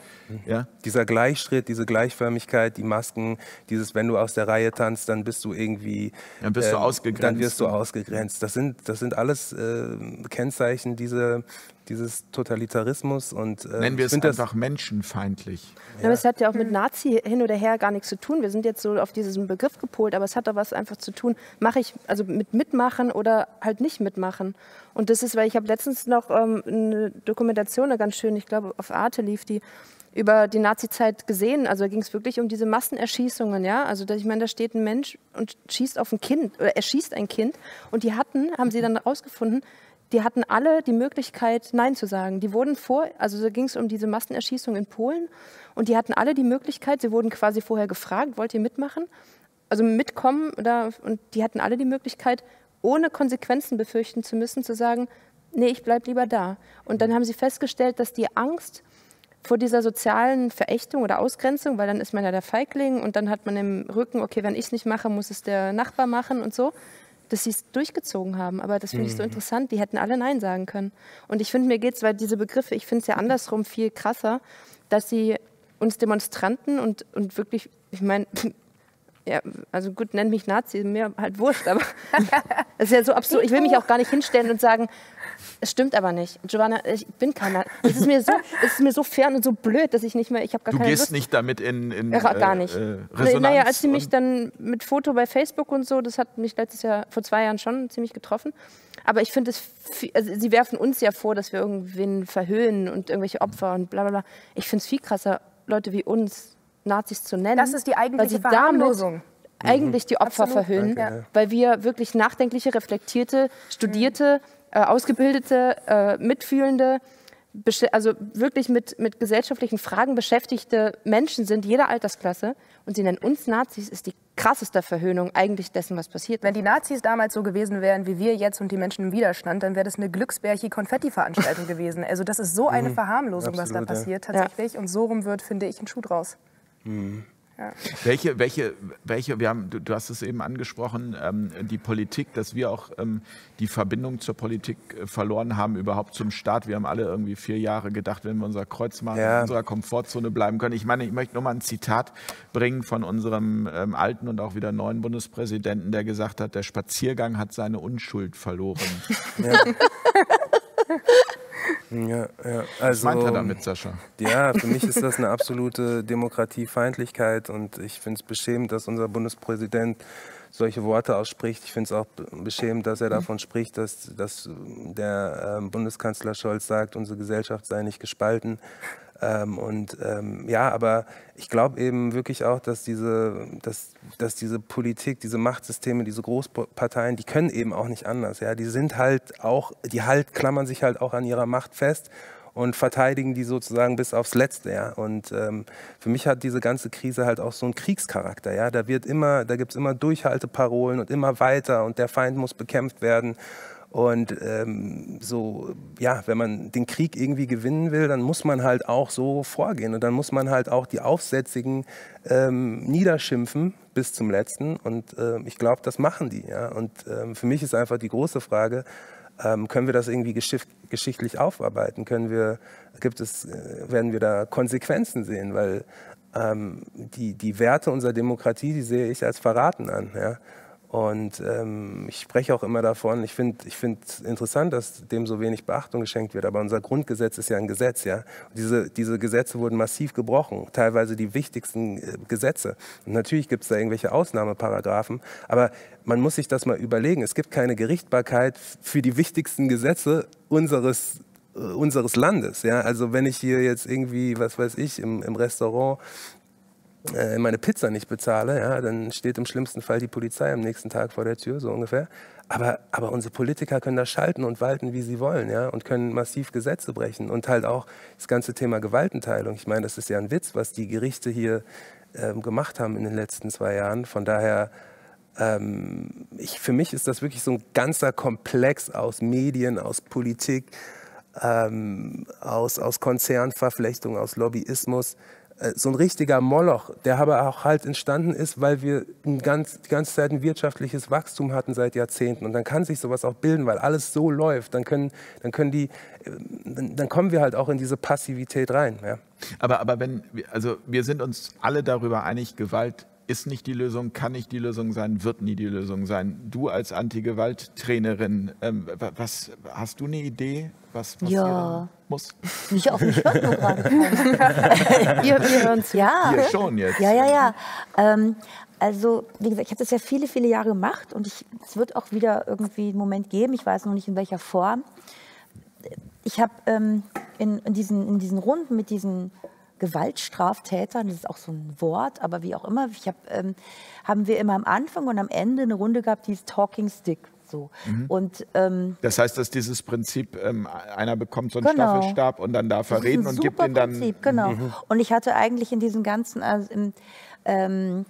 ja, dieser Gleichschritt, diese Gleichförmigkeit, die Masken, dieses, wenn du aus der Reihe tanzt, dann bist du irgendwie, Dann bist du ausgegrenzt. Dann wirst du ausgegrenzt. Das sind, das sind alles äh, Kennzeichen diese, dieses Totalitarismus und äh, nennen wir es einfach menschenfeindlich. Aber es hat ja auch mit Nazi hin oder her gar nichts zu tun. Wir sind jetzt so auf diesen Begriff gepolt, aber es hat da was einfach zu tun. Mache ich also mit mitmachen oder halt nicht mitmachen. Und das ist, weil ich habe letztens noch ähm, eine Dokumentation, eine ganz schön, ich glaube auf Arte lief die über die Nazi-Zeit gesehen. Also da ging es wirklich um diese Massenerschießungen, ja. Also ich meine, da steht ein Mensch und schießt auf ein Kind oder erschießt ein Kind. Und die hatten, haben sie dann herausgefunden, die hatten alle die Möglichkeit, Nein zu sagen. Die wurden vor, also da ging es um diese Massenerschießung in Polen und die hatten alle die Möglichkeit, sie wurden quasi vorher gefragt, wollt ihr mitmachen? Also mitkommen da, und die hatten alle die Möglichkeit, ohne Konsequenzen befürchten zu müssen, zu sagen, nee, ich bleib lieber da. Und dann haben sie festgestellt, dass die Angst vor dieser sozialen Verächtung oder Ausgrenzung, weil dann ist man ja der Feigling und dann hat man im Rücken, okay, wenn ich es nicht mache, muss es der Nachbar machen und so, dass sie es durchgezogen haben. Aber das finde ich so interessant, die hätten alle Nein sagen können. Und ich finde, mir geht es, weil diese Begriffe, ich finde es ja andersrum viel krasser, dass sie uns Demonstranten und, und wirklich, ich meine, ja, also gut, nennt mich Nazi, mir halt wurscht, aber *laughs* es ist ja so absurd. Ich will mich auch gar nicht hinstellen und sagen, es stimmt aber nicht. Giovanna, ich bin keiner. Es ist mir so, es ist mir so fern und so blöd, dass ich nicht mehr, ich habe gar Du keine gehst Lust. nicht damit in, in Ja, gar nicht. Äh, Resonanz. naja, als sie mich dann mit Foto bei Facebook und so, das hat mich letztes Jahr, vor zwei Jahren schon ziemlich getroffen. Aber ich finde es, also sie werfen uns ja vor, dass wir irgendwen verhöhnen und irgendwelche Opfer und bla bla bla. Ich finde es viel krasser, Leute wie uns Nazis zu nennen. Das ist die weil eigentliche sie damit Verharmlosung. eigentlich die Opfer Absolut. verhöhnen, Danke, weil wir wirklich nachdenkliche, reflektierte, studierte, äh, ausgebildete, äh, mitfühlende, also wirklich mit, mit gesellschaftlichen Fragen beschäftigte Menschen sind, jeder Altersklasse. Und sie nennen uns Nazis, ist die krasseste Verhöhnung eigentlich dessen, was passiert. Wenn die Nazis damals so gewesen wären wie wir jetzt und die Menschen im Widerstand, dann wäre das eine Glücksbärchi-Konfetti-Veranstaltung *laughs* gewesen. Also das ist so eine Verharmlosung, was da Absolut, ja. passiert tatsächlich. Und so rum wird, finde ich, ein Schuh draus. Welche, welche, welche, wir haben, du, du hast es eben angesprochen, ähm, die Politik, dass wir auch ähm, die Verbindung zur Politik äh, verloren haben, überhaupt zum Staat. Wir haben alle irgendwie vier Jahre gedacht, wenn wir unser Kreuz machen, Ja. in unserer Komfortzone bleiben können. Ich meine, ich möchte nur mal ein Zitat bringen von unserem ähm, alten und auch wieder neuen Bundespräsidenten, der gesagt hat, der Spaziergang hat seine Unschuld verloren. Ja, *laughs* ja. Was Also, meint er damit, Sascha? Ja, für *laughs* mich ist das eine absolute Demokratiefeindlichkeit und ich finde es beschämend, dass unser Bundespräsident solche Worte ausspricht. Ich finde es auch be- beschämend, dass er davon spricht, dass, dass der ähm, Bundeskanzler Scholz sagt, unsere Gesellschaft sei nicht gespalten. Ähm, und ähm, ja, aber ich glaube eben wirklich auch, dass diese, dass, dass diese Politik, diese Machtsysteme, diese Großparteien, die können eben auch nicht anders. Ja? Die sind halt auch, die halt klammern sich halt auch an ihrer Macht fest und verteidigen die sozusagen bis aufs Letzte. Ja? Und ähm, für mich hat diese ganze Krise halt auch so einen Kriegscharakter. Ja? Da wird immer, da gibt es immer Durchhalteparolen und immer weiter und der Feind muss bekämpft werden. Und ähm, so, ja, wenn man den Krieg irgendwie gewinnen will, dann muss man halt auch so vorgehen. Und dann muss man halt auch die Aufsätzigen ähm, niederschimpfen bis zum Letzten. Und ähm, ich glaube, das machen die. Ja? Und ähm, für mich ist einfach die große Frage, ähm, können wir das irgendwie geschicht, geschichtlich aufarbeiten? Können wir, gibt es, äh, werden wir da Konsequenzen sehen? Weil ähm, die, die Werte unserer Demokratie, die sehe ich als verraten an. Ja? Und ähm, ich spreche auch immer davon, ich finde ich find interessant, dass dem so wenig Beachtung geschenkt wird, aber unser Grundgesetz ist ja ein Gesetz. Ja? Diese, diese Gesetze wurden massiv gebrochen, teilweise die wichtigsten äh, Gesetze. Und natürlich gibt es da irgendwelche Ausnahmeparagraphen, aber man muss sich das mal überlegen. Es gibt keine Gerichtbarkeit für die wichtigsten Gesetze unseres äh, unseres Landes. Ja? Also wenn ich hier jetzt irgendwie, was weiß ich, im, im Restaurant äh, meine Pizza nicht bezahle, ja, dann steht im schlimmsten Fall die Polizei am nächsten Tag vor der Tür, so ungefähr. Aber, aber unsere Politiker können da schalten und walten, wie sie wollen, ja, und können massiv Gesetze brechen. Und halt auch das ganze Thema Gewaltenteilung. Ich meine, das ist ja ein Witz, was die Gerichte hier ähm, gemacht haben in den letzten zwei Jahren. Von daher, ähm, ich, für mich ist das wirklich so ein ganzer Komplex aus Medien, aus Politik, ähm, aus, aus Konzernverflechtung, aus Lobbyismus. Äh, So ein richtiger Moloch, der aber auch halt entstanden ist, weil wir ganz, die ganze Zeit ein wirtschaftliches Wachstum hatten seit Jahrzehnten. Und dann kann sich sowas auch bilden, weil alles so läuft. Dann, können, dann, können die, äh, dann, kommen wir halt auch in diese Passivität rein. Ja. Aber, aber wenn, also wir sind uns alle darüber einig, Gewalt ist nicht die Lösung, kann nicht die Lösung sein, wird nie die Lösung sein. Du als Anti-Gewalt-Trainerin, ähm, wa- was, hast du eine Idee, was passieren Ja. muss? *laughs* Nicht auf mich hört nur gerade. Wir, wir hören zu. Ja. Hier schon jetzt. Ja, ja, ja. Ähm, also, wie gesagt, ich habe das ja viele, viele Jahre gemacht und ich, es wird auch wieder irgendwie einen Moment geben, ich weiß noch nicht in welcher Form. Ich habe ähm, in, in, diesen, in diesen Runden mit diesen Gewaltstraftätern, das ist auch so ein Wort, aber wie auch immer, ich hab, ähm, haben wir immer am Anfang und am Ende eine Runde gehabt, die ist Talking Stick. So. Und ähm, Das heißt, dass dieses Prinzip, ähm, einer bekommt so einen Genau. Staffelstab und dann darf er reden und gibt ihn dann. Prinzip, genau. Und ich hatte eigentlich in diesen ganzen, also im, ähm,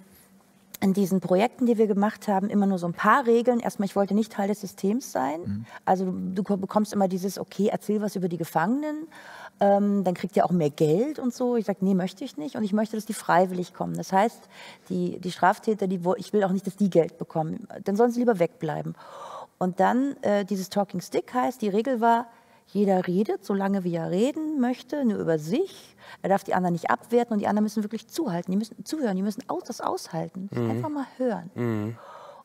in diesen Projekten, die wir gemacht haben, immer nur so ein paar Regeln. Erstmal, ich wollte nicht Teil des Systems sein. Mhm. Also du bekommst immer dieses, okay, erzähl was über die Gefangenen. Ähm, dann kriegt ihr auch mehr Geld und so. Ich sage, nee, möchte ich nicht. Und ich möchte, dass die freiwillig kommen. Das heißt, die, die Straftäter, die, ich will auch nicht, dass die Geld bekommen. Dann sollen sie lieber wegbleiben. Und dann äh, dieses Talking Stick heißt, die Regel war, jeder redet, solange wie er reden möchte, nur über sich. Er darf die anderen nicht abwerten und die anderen müssen wirklich zuhalten, die müssen zuhören, die müssen aus, das aushalten. Mhm. Einfach mal hören. Mhm.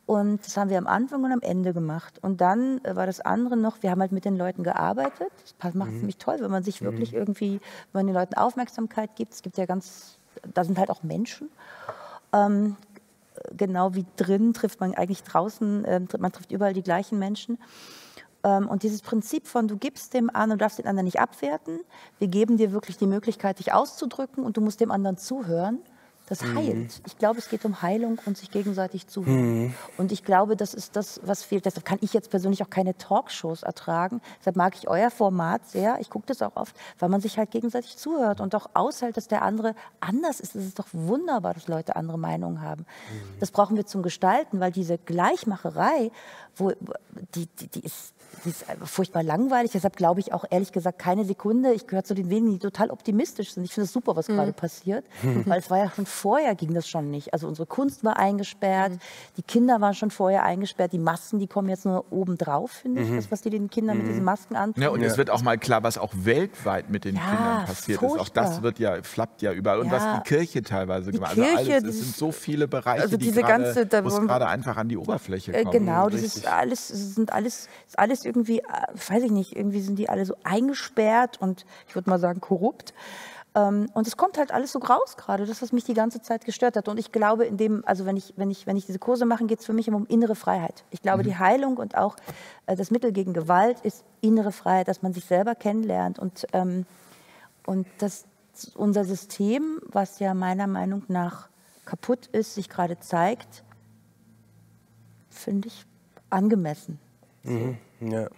Und das haben wir am Anfang und am Ende gemacht. Und dann äh, war das andere noch, wir haben halt mit den Leuten gearbeitet. Das macht mhm. ziemlich toll, wenn man sich wirklich mhm. irgendwie, wenn man den Leuten Aufmerksamkeit gibt. Es gibt ja ganz, da sind halt auch Menschen. Ähm, genau wie drin trifft man eigentlich draußen, äh, man trifft überall die gleichen Menschen. Ähm, und dieses Prinzip von, du gibst dem an und darfst den anderen nicht abwerten, wir geben dir wirklich die Möglichkeit, dich auszudrücken und du musst dem anderen zuhören, das mhm. heilt. Ich glaube, es geht um Heilung und sich gegenseitig zuhören. Mhm. Und ich glaube, das ist das, was fehlt. Deshalb kann ich jetzt persönlich auch keine Talkshows ertragen. Deshalb mag ich euer Format sehr. Ich gucke das auch oft, weil man sich halt gegenseitig zuhört und auch aushält, dass der andere anders ist. Es ist doch wunderbar, dass Leute andere Meinungen haben. Mhm. Das brauchen wir zum Gestalten, weil diese Gleichmacherei, wo, die, die, die ist die ist furchtbar langweilig. Deshalb glaube ich auch ehrlich gesagt keine Sekunde. Ich gehöre zu den wenigen, die total optimistisch sind. Ich finde es super, was mhm. gerade passiert. Weil es war ja schon vorher ging das schon nicht. Also unsere Kunst war eingesperrt, mhm. die Kinder waren schon vorher eingesperrt, die Masken, die kommen jetzt nur oben drauf, finde ich, mhm. das, was die den Kindern mit diesen mhm. Masken antun. Ja, und ja. es wird auch mal klar, was auch weltweit mit den ja, Kindern passiert furchtbar. ist. Auch das wird ja, flappt ja überall. Und ja. was die Kirche teilweise gemacht hat. Also alles, es sind so viele Bereiche, also diese die gerade, gerade einfach an die Oberfläche äh, kommen. Genau, das ist alles, das sind alles, ist alles irgendwie, äh, weiß ich nicht, irgendwie sind die alle so eingesperrt und ich würde mal sagen korrupt. Ähm, und es kommt halt alles so raus gerade, das, was mich die ganze Zeit gestört hat. Und ich glaube, in dem, also wenn ich, wenn ich, wenn ich diese Kurse mache, geht es für mich immer um innere Freiheit. Ich glaube, mhm. die Heilung und auch äh, das Mittel gegen Gewalt ist innere Freiheit, dass man sich selber kennenlernt. Und, ähm, und dass unser System, was ja meiner Meinung nach kaputt ist, sich gerade zeigt, finde ich angemessen. Mhm. Ja.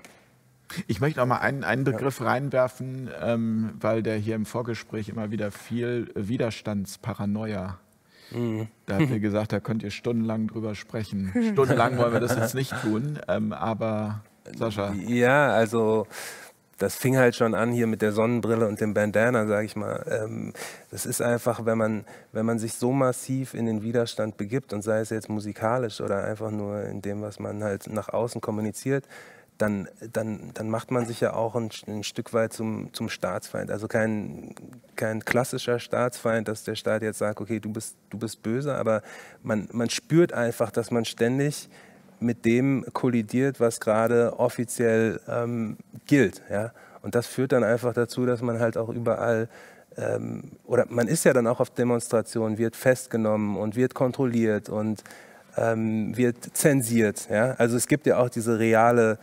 Ich möchte auch mal einen, einen Begriff ja. reinwerfen, ähm, weil der hier im Vorgespräch immer wieder viel Widerstandsparanoia. Mhm. Da hat er gesagt, da könnt ihr stundenlang drüber sprechen. Stundenlang wollen wir das jetzt nicht tun, ähm, aber Sascha. Ja, also das fing halt schon an hier mit der Sonnenbrille und dem Bandana, sage ich mal. Ähm, das ist einfach, wenn man, wenn man sich so massiv in den Widerstand begibt und sei es jetzt musikalisch oder einfach nur in dem, was man halt nach außen kommuniziert, dann, dann, dann macht man sich ja auch ein, ein, Stück weit zum, zum Staatsfeind. Also kein, kein klassischer Staatsfeind, dass der Staat jetzt sagt, okay, du bist, du bist böse, aber man, man spürt einfach, dass man ständig mit dem kollidiert, was gerade offiziell ähm, gilt. Ja? Und das führt dann einfach dazu, dass man halt auch überall ähm, oder man ist ja dann auch auf Demonstrationen, wird festgenommen und wird kontrolliert und ähm, wird zensiert. Ja? Also es gibt ja auch diese reale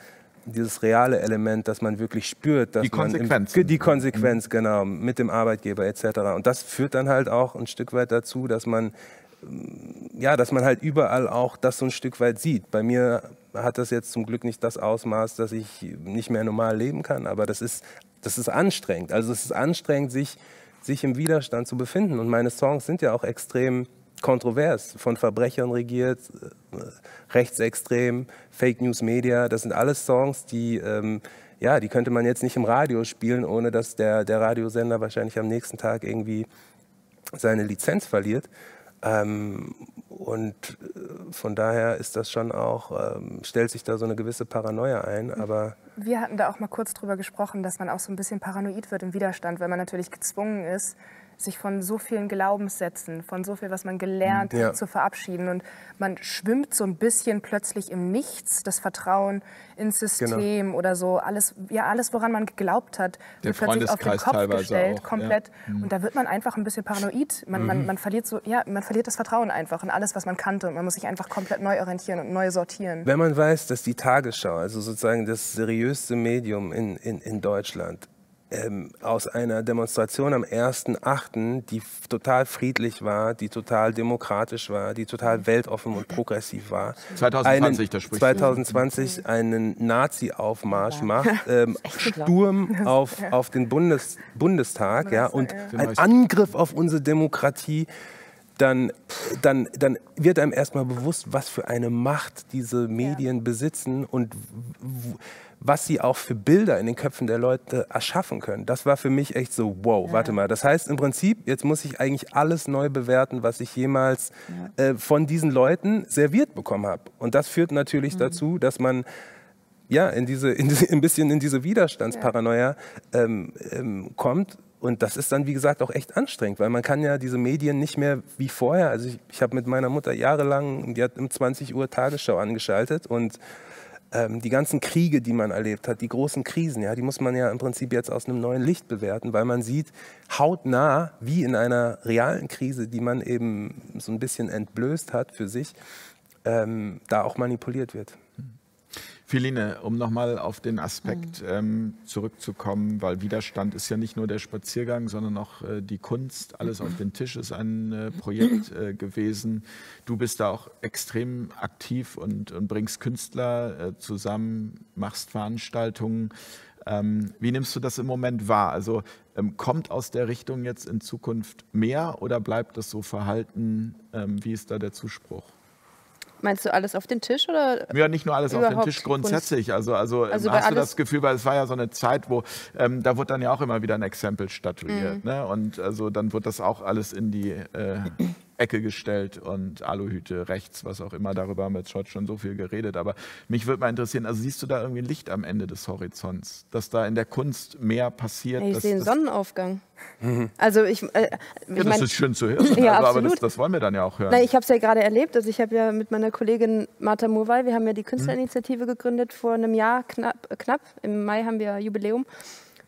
dieses reale Element, dass man wirklich spürt, dass die Konsequenz, die Konsequenz mhm. genau mit dem Arbeitgeber etc. Und das führt dann halt auch ein Stück weit dazu, dass man ja, dass man halt überall auch das so ein Stück weit sieht. Bei mir hat das jetzt zum Glück nicht das Ausmaß, dass ich nicht mehr normal leben kann, aber das ist, das ist anstrengend. Also es ist anstrengend, sich, sich im Widerstand zu befinden. Und meine Songs sind ja auch extrem kontrovers, von Verbrechern regiert, äh, rechtsextrem, Fake News Media. Das sind alles Songs, die, ähm, ja, die könnte man jetzt nicht im Radio spielen, ohne dass der, der Radiosender wahrscheinlich am nächsten Tag irgendwie seine Lizenz verliert. Ähm, und äh, von daher ist das schon auch, ähm, stellt sich da so eine gewisse Paranoia ein. Aber Wir hatten da auch mal kurz drüber gesprochen, dass man auch so ein bisschen paranoid wird im Widerstand, weil man natürlich gezwungen ist, sich von so vielen Glaubenssätzen, von so viel, was man gelernt ja. hat, zu verabschieden. Und man schwimmt so ein bisschen plötzlich im Nichts, das Vertrauen ins System genau. oder so. Alles, ja, alles, woran man geglaubt hat, Der wird plötzlich auf den Kopf gestellt, auch, komplett. Ja. Mhm. Und da wird man einfach ein bisschen paranoid. Man, mhm. man, man, verliert so, ja, man verliert das Vertrauen einfach in alles, was man kannte. Und man muss sich einfach komplett neu orientieren und neu sortieren. Wenn man weiß, dass die Tagesschau, also sozusagen das seriöste Medium in, in, in Deutschland, ähm, aus einer Demonstration am 1.8., die total friedlich war, die total demokratisch war, die total weltoffen und progressiv war. 2020, einen, da spricht 2020 einen Nazi-Aufmarsch macht, *laughs* ähm, Sturm auf, auf den Bundes, Bundestag ja, und ein Angriff auf unsere Demokratie dann, dann, dann wird einem erstmal bewusst, was für eine Macht diese Medien ja. besitzen und was sie auch für Bilder in den Köpfen der Leute erschaffen können. Das war für mich echt so, wow, ja. warte mal. Das heißt im Prinzip, jetzt muss ich eigentlich alles neu bewerten, was ich jemals ja. äh, von diesen Leuten serviert bekommen habe. Und das führt natürlich mhm. dazu, dass man ja, in diese, in diese, ein bisschen in diese Widerstandsparanoia ähm, ähm, kommt und das ist dann, wie gesagt, auch echt anstrengend, weil man kann ja diese Medien nicht mehr wie vorher. Also ich, ich habe mit meiner Mutter jahrelang, die hat um 20 Uhr Tagesschau angeschaltet und ähm, die ganzen Kriege, die man erlebt hat, die großen Krisen, ja, die muss man ja im Prinzip jetzt aus einem neuen Licht bewerten, weil man sieht hautnah, wie in einer realen Krise, die man eben so ein bisschen entblößt hat für sich, ähm, da auch manipuliert wird. Philine, um nochmal auf den Aspekt mhm. ähm, zurückzukommen, weil Widerstand ist ja nicht nur der Spaziergang, sondern auch äh, die Kunst. Alles auf den Tisch ist ein äh, Projekt äh, gewesen. Du bist da auch extrem aktiv und, und bringst Künstler äh, zusammen, machst Veranstaltungen. Ähm, wie nimmst du das im Moment wahr? Also ähm, kommt aus der Richtung jetzt in Zukunft mehr oder bleibt das so verhalten? Ähm, wie ist da der Zuspruch? Meinst du alles auf den Tisch oder? Ja, nicht nur alles auf den Tisch grundsätzlich. Also, also, also hast du das Gefühl, weil es war ja so eine Zeit, wo ähm, da wurde dann ja auch immer wieder ein Exempel statuiert. Mhm. Ne? Und also dann wird das auch alles in die äh, Ecke gestellt und Aluhüte rechts, was auch immer. Darüber haben wir jetzt heute schon so viel geredet. Aber mich würde mal interessieren, also siehst du da irgendwie ein Licht am Ende des Horizonts, dass da in der Kunst mehr passiert? ich sehe einen Sonnenaufgang. Mhm. Also ich, äh, ich ja, das mein, ist schön zu hören. *laughs* ja, also, aber das, das, wollen wir dann ja auch hören. Na, ich habe es ja gerade erlebt. Also ich habe ja mit meiner Kollegin Martha Murwey, wir haben ja die Künstlerinitiative mhm. gegründet vor einem Jahr knapp, knapp. Im Mai haben wir Jubiläum.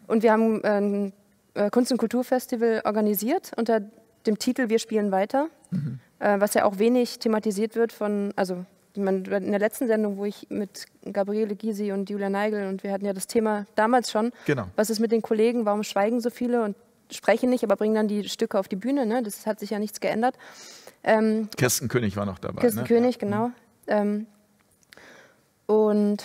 Und wir haben ein äh, Kunst- und Kulturfestival organisiert unter dem Titel Wir spielen weiter, mhm. äh, was ja auch wenig thematisiert wird von, also in der letzten Sendung, wo ich mit Gabriele Gysi und Julia Neigel und wir hatten ja das Thema damals schon, genau. was ist mit den Kollegen, warum schweigen so viele und sprechen nicht, aber bringen dann die Stücke auf die Bühne, ne? das hat sich ja nichts geändert. Ähm, Kirsten König war noch dabei. Kirsten ne? König, genau. Mhm. Ähm, und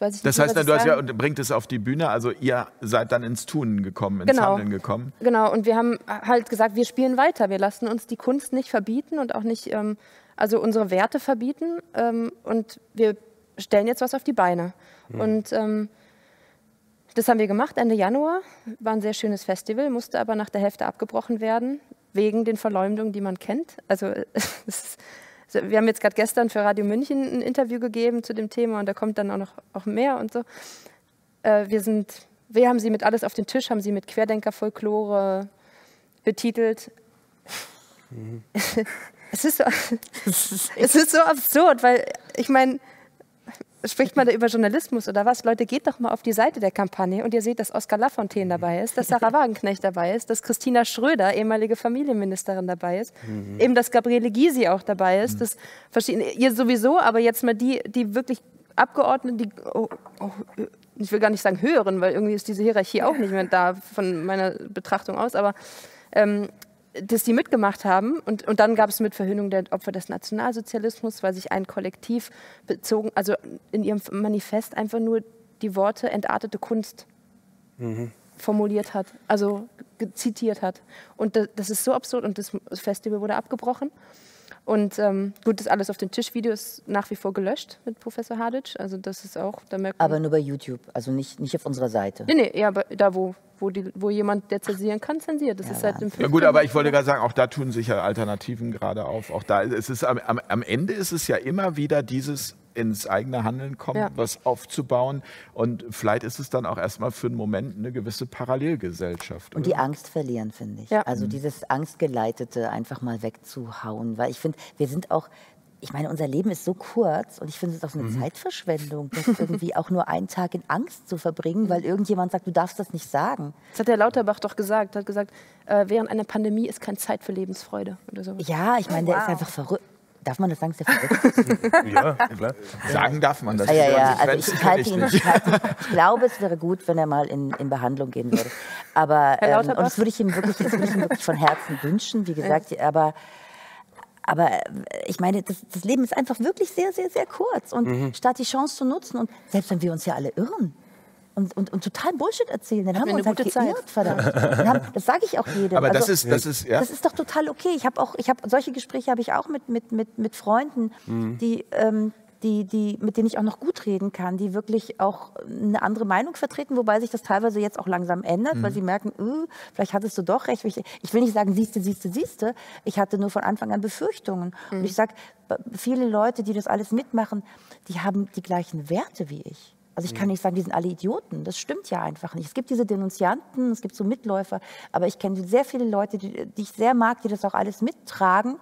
das, das heißt, du hast ja, und bringt es auf die Bühne, also ihr seid dann ins Tun gekommen, ins genau. Handeln gekommen. Genau, und wir haben halt gesagt, wir spielen weiter. Wir lassen uns die Kunst nicht verbieten und auch nicht, ähm, also unsere Werte verbieten. Ähm, und wir stellen jetzt was auf die Beine. Mhm. Und ähm, das haben wir gemacht Ende Januar. War ein sehr schönes Festival, musste aber nach der Hälfte abgebrochen werden, wegen den Verleumdungen, die man kennt. Also *laughs* es ist wir haben jetzt gerade gestern für Radio München ein Interview gegeben zu dem Thema und da kommt dann auch noch auch mehr und so. Äh, wir sind, wir haben sie mit alles auf den Tisch, haben sie mit Querdenker-Folklore betitelt. Mhm. *laughs* es, ist so, *laughs* es ist so absurd, weil ich meine, Spricht man da über Journalismus oder was? Leute, geht doch mal auf die Seite der Kampagne und ihr seht, dass Oskar Lafontaine dabei ist, dass Sarah *laughs* Wagenknecht dabei ist, dass Christina Schröder, ehemalige Familienministerin, dabei ist, mhm. eben, dass Gabriele Gysi auch dabei ist, mhm. dass verschiedene, ihr sowieso, aber jetzt mal die, die wirklich Abgeordneten, die, oh, oh, ich will gar nicht sagen höheren, weil irgendwie ist diese Hierarchie auch nicht mehr da von meiner Betrachtung aus, aber ähm, dass die mitgemacht haben. Und, und dann gab es mit Verhöhnung der Opfer des Nationalsozialismus, weil sich ein Kollektiv bezogen, also in ihrem Manifest einfach nur die Worte entartete Kunst mhm. formuliert hat, also zitiert hat. Und das, das, ist so absurd und das Festival wurde abgebrochen. Und ähm, gut, das alles auf den Tischvideo ist nach wie vor gelöscht mit Professor Hadic. Also das ist auch, da merkt Aber nur bei YouTube, also nicht, nicht auf unserer Seite. Nee, nee, ja, da wo, wo, die, wo jemand, der zensieren kann, zensiert. Das ja, ist halt im Ja gut, aber ich wollte gerade sagen, auch da tun sich ja Alternativen gerade auf. Auch da, es ist am, am Ende ist es ja immer wieder dieses ins eigene Handeln kommen, ja. was aufzubauen. Und vielleicht ist es dann auch erstmal für einen Moment eine gewisse Parallelgesellschaft. Und oder? die Angst verlieren, finde ich. Ja. Also mhm. dieses Angstgeleitete einfach mal wegzuhauen. Weil ich finde, wir sind auch, ich meine, unser Leben ist so kurz und ich finde es auch so eine mhm. Zeitverschwendung, das irgendwie auch nur einen Tag in Angst zu verbringen, weil irgendjemand sagt, du darfst das nicht sagen. Das hat der Lauterbach doch gesagt. Er hat gesagt, äh, während einer Pandemie ist keine Zeit für Lebensfreude oder so. Ja, ich meine, oh, wow. der ist einfach verrückt. Darf man das sagen? *laughs* Ja, *laughs* klar. Sagen darf man das. Ah, ja, ja. Also ich, halte ihn, ich, halte, ich glaube, es wäre gut, wenn er mal in, in Behandlung gehen würde. Aber ähm, und das würde ich ihm wirklich, das würde ich ihm wirklich von Herzen wünschen, wie gesagt. Aber aber äh, ich meine, das, das, Leben ist einfach wirklich sehr, sehr, sehr kurz. Und mhm. statt die Chance zu nutzen und selbst wenn wir uns ja alle irren, und, und, und total Bullshit erzählen. Dann haben wir uns halt Zeit. geirrt, verdammt. Haben, das sage ich auch jedem. Aber das Also, ist, das ist, ja. das ist doch total okay. Ich habe auch, ich habe solche Gespräche habe ich auch mit mit mit mit Freunden, Mhm. die ähm, die, die, mit denen ich auch noch gut reden kann, die wirklich auch eine andere Meinung vertreten, wobei sich das teilweise jetzt auch langsam ändert, Mhm. weil sie merken, "Äh, vielleicht hattest du doch recht. Ich, ich will nicht sagen, siehste, siehste, siehste. Ich hatte nur von Anfang an Befürchtungen. Und ich sage, viele Leute, die das alles mitmachen, die haben die gleichen Werte wie ich. Also ich kann nicht sagen, die sind alle Idioten. Das stimmt ja einfach nicht. Es gibt diese Denunzianten, es gibt so Mitläufer, aber ich kenne sehr viele Leute, die, die ich sehr mag, die das auch alles mittragen,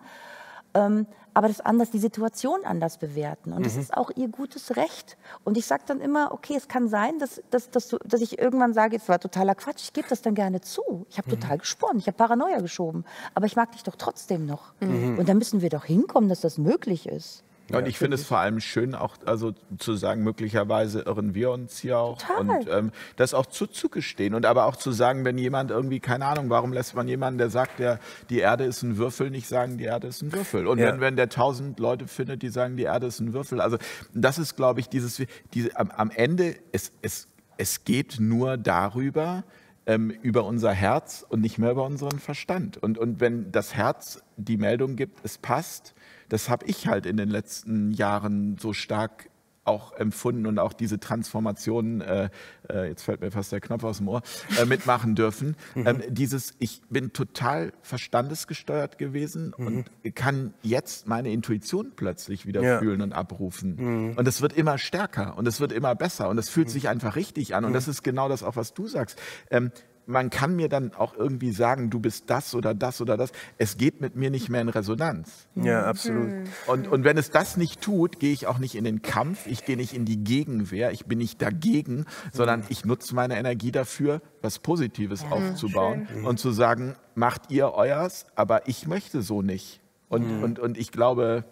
ähm, aber das anders, die Situation anders bewerten. Und das ist auch ihr gutes Recht. Und ich sage dann immer, okay, es kann sein, dass, dass, dass, du, dass ich irgendwann sage, es war totaler Quatsch, ich gebe das dann gerne zu. Ich habe total gesponnen, ich habe Paranoia geschoben, aber ich mag dich doch trotzdem noch. Und da müssen wir doch hinkommen, dass das möglich ist. Und ich finde es vor allem schön, auch also zu sagen, möglicherweise irren wir uns hier auch Total. und ähm, das auch zuzugestehen und aber auch zu sagen, wenn jemand irgendwie keine Ahnung, warum lässt man jemanden, der sagt, der die Erde ist ein Würfel, nicht sagen, die Erde ist ein Würfel. Und Ja. wenn, wenn der tausend Leute findet, die sagen, die Erde ist ein Würfel, also das ist, glaube ich, dieses, diese, am, am Ende es es es geht nur darüber ähm, über unser Herz und nicht mehr über unseren Verstand. Und, und wenn das Herz die Meldung gibt, es passt, das habe ich halt in den letzten Jahren so stark auch empfunden und auch diese Transformation, äh, äh, jetzt fällt mir fast der Knopf aus dem Ohr, äh, mitmachen dürfen. Ähm, dieses, ich bin total verstandesgesteuert gewesen und kann jetzt meine Intuition plötzlich wieder Ja. fühlen und abrufen. Und es wird immer stärker und es wird immer besser und es fühlt sich einfach richtig an. Und das ist genau das auch, was du sagst. Ähm, man kann mir dann auch irgendwie sagen, du bist das oder das oder das. Es geht mit mir nicht mehr in Resonanz. Ja, absolut. Und, und wenn es das nicht tut, gehe ich auch nicht in den Kampf, ich gehe nicht in die Gegenwehr, ich bin nicht dagegen, sondern ich nutze meine Energie dafür, was Positives aufzubauen und zu sagen, macht ihr euers, aber ich möchte so nicht. Und, und, und ich glaube,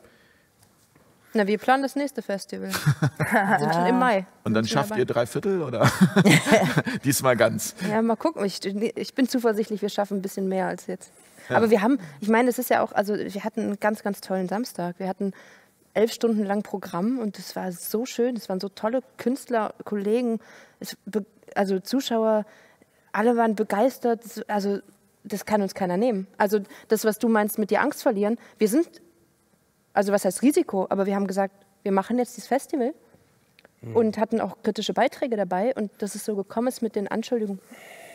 Na, wir planen das nächste Festival. *laughs* Wir sind schon im Mai. und dann schafft dabei. ihr drei Viertel oder *laughs* *laughs* diesmal ganz. Ja, mal gucken. Ich, ich bin zuversichtlich, wir schaffen ein bisschen mehr als jetzt. Aber wir haben, ich meine, es ist ja auch, also wir hatten einen ganz, ganz tollen Samstag. Wir hatten elf Stunden lang Programm und es war so schön. Es waren so tolle Künstler, Kollegen, es, also Zuschauer, alle waren begeistert. Also das kann uns keiner nehmen. Also das, was du meinst mit dir Angst verlieren, wir sind, also was heißt Risiko, aber wir haben gesagt, wir machen jetzt dieses Festival und hatten auch kritische Beiträge dabei und dass es so gekommen ist mit den Anschuldigungen.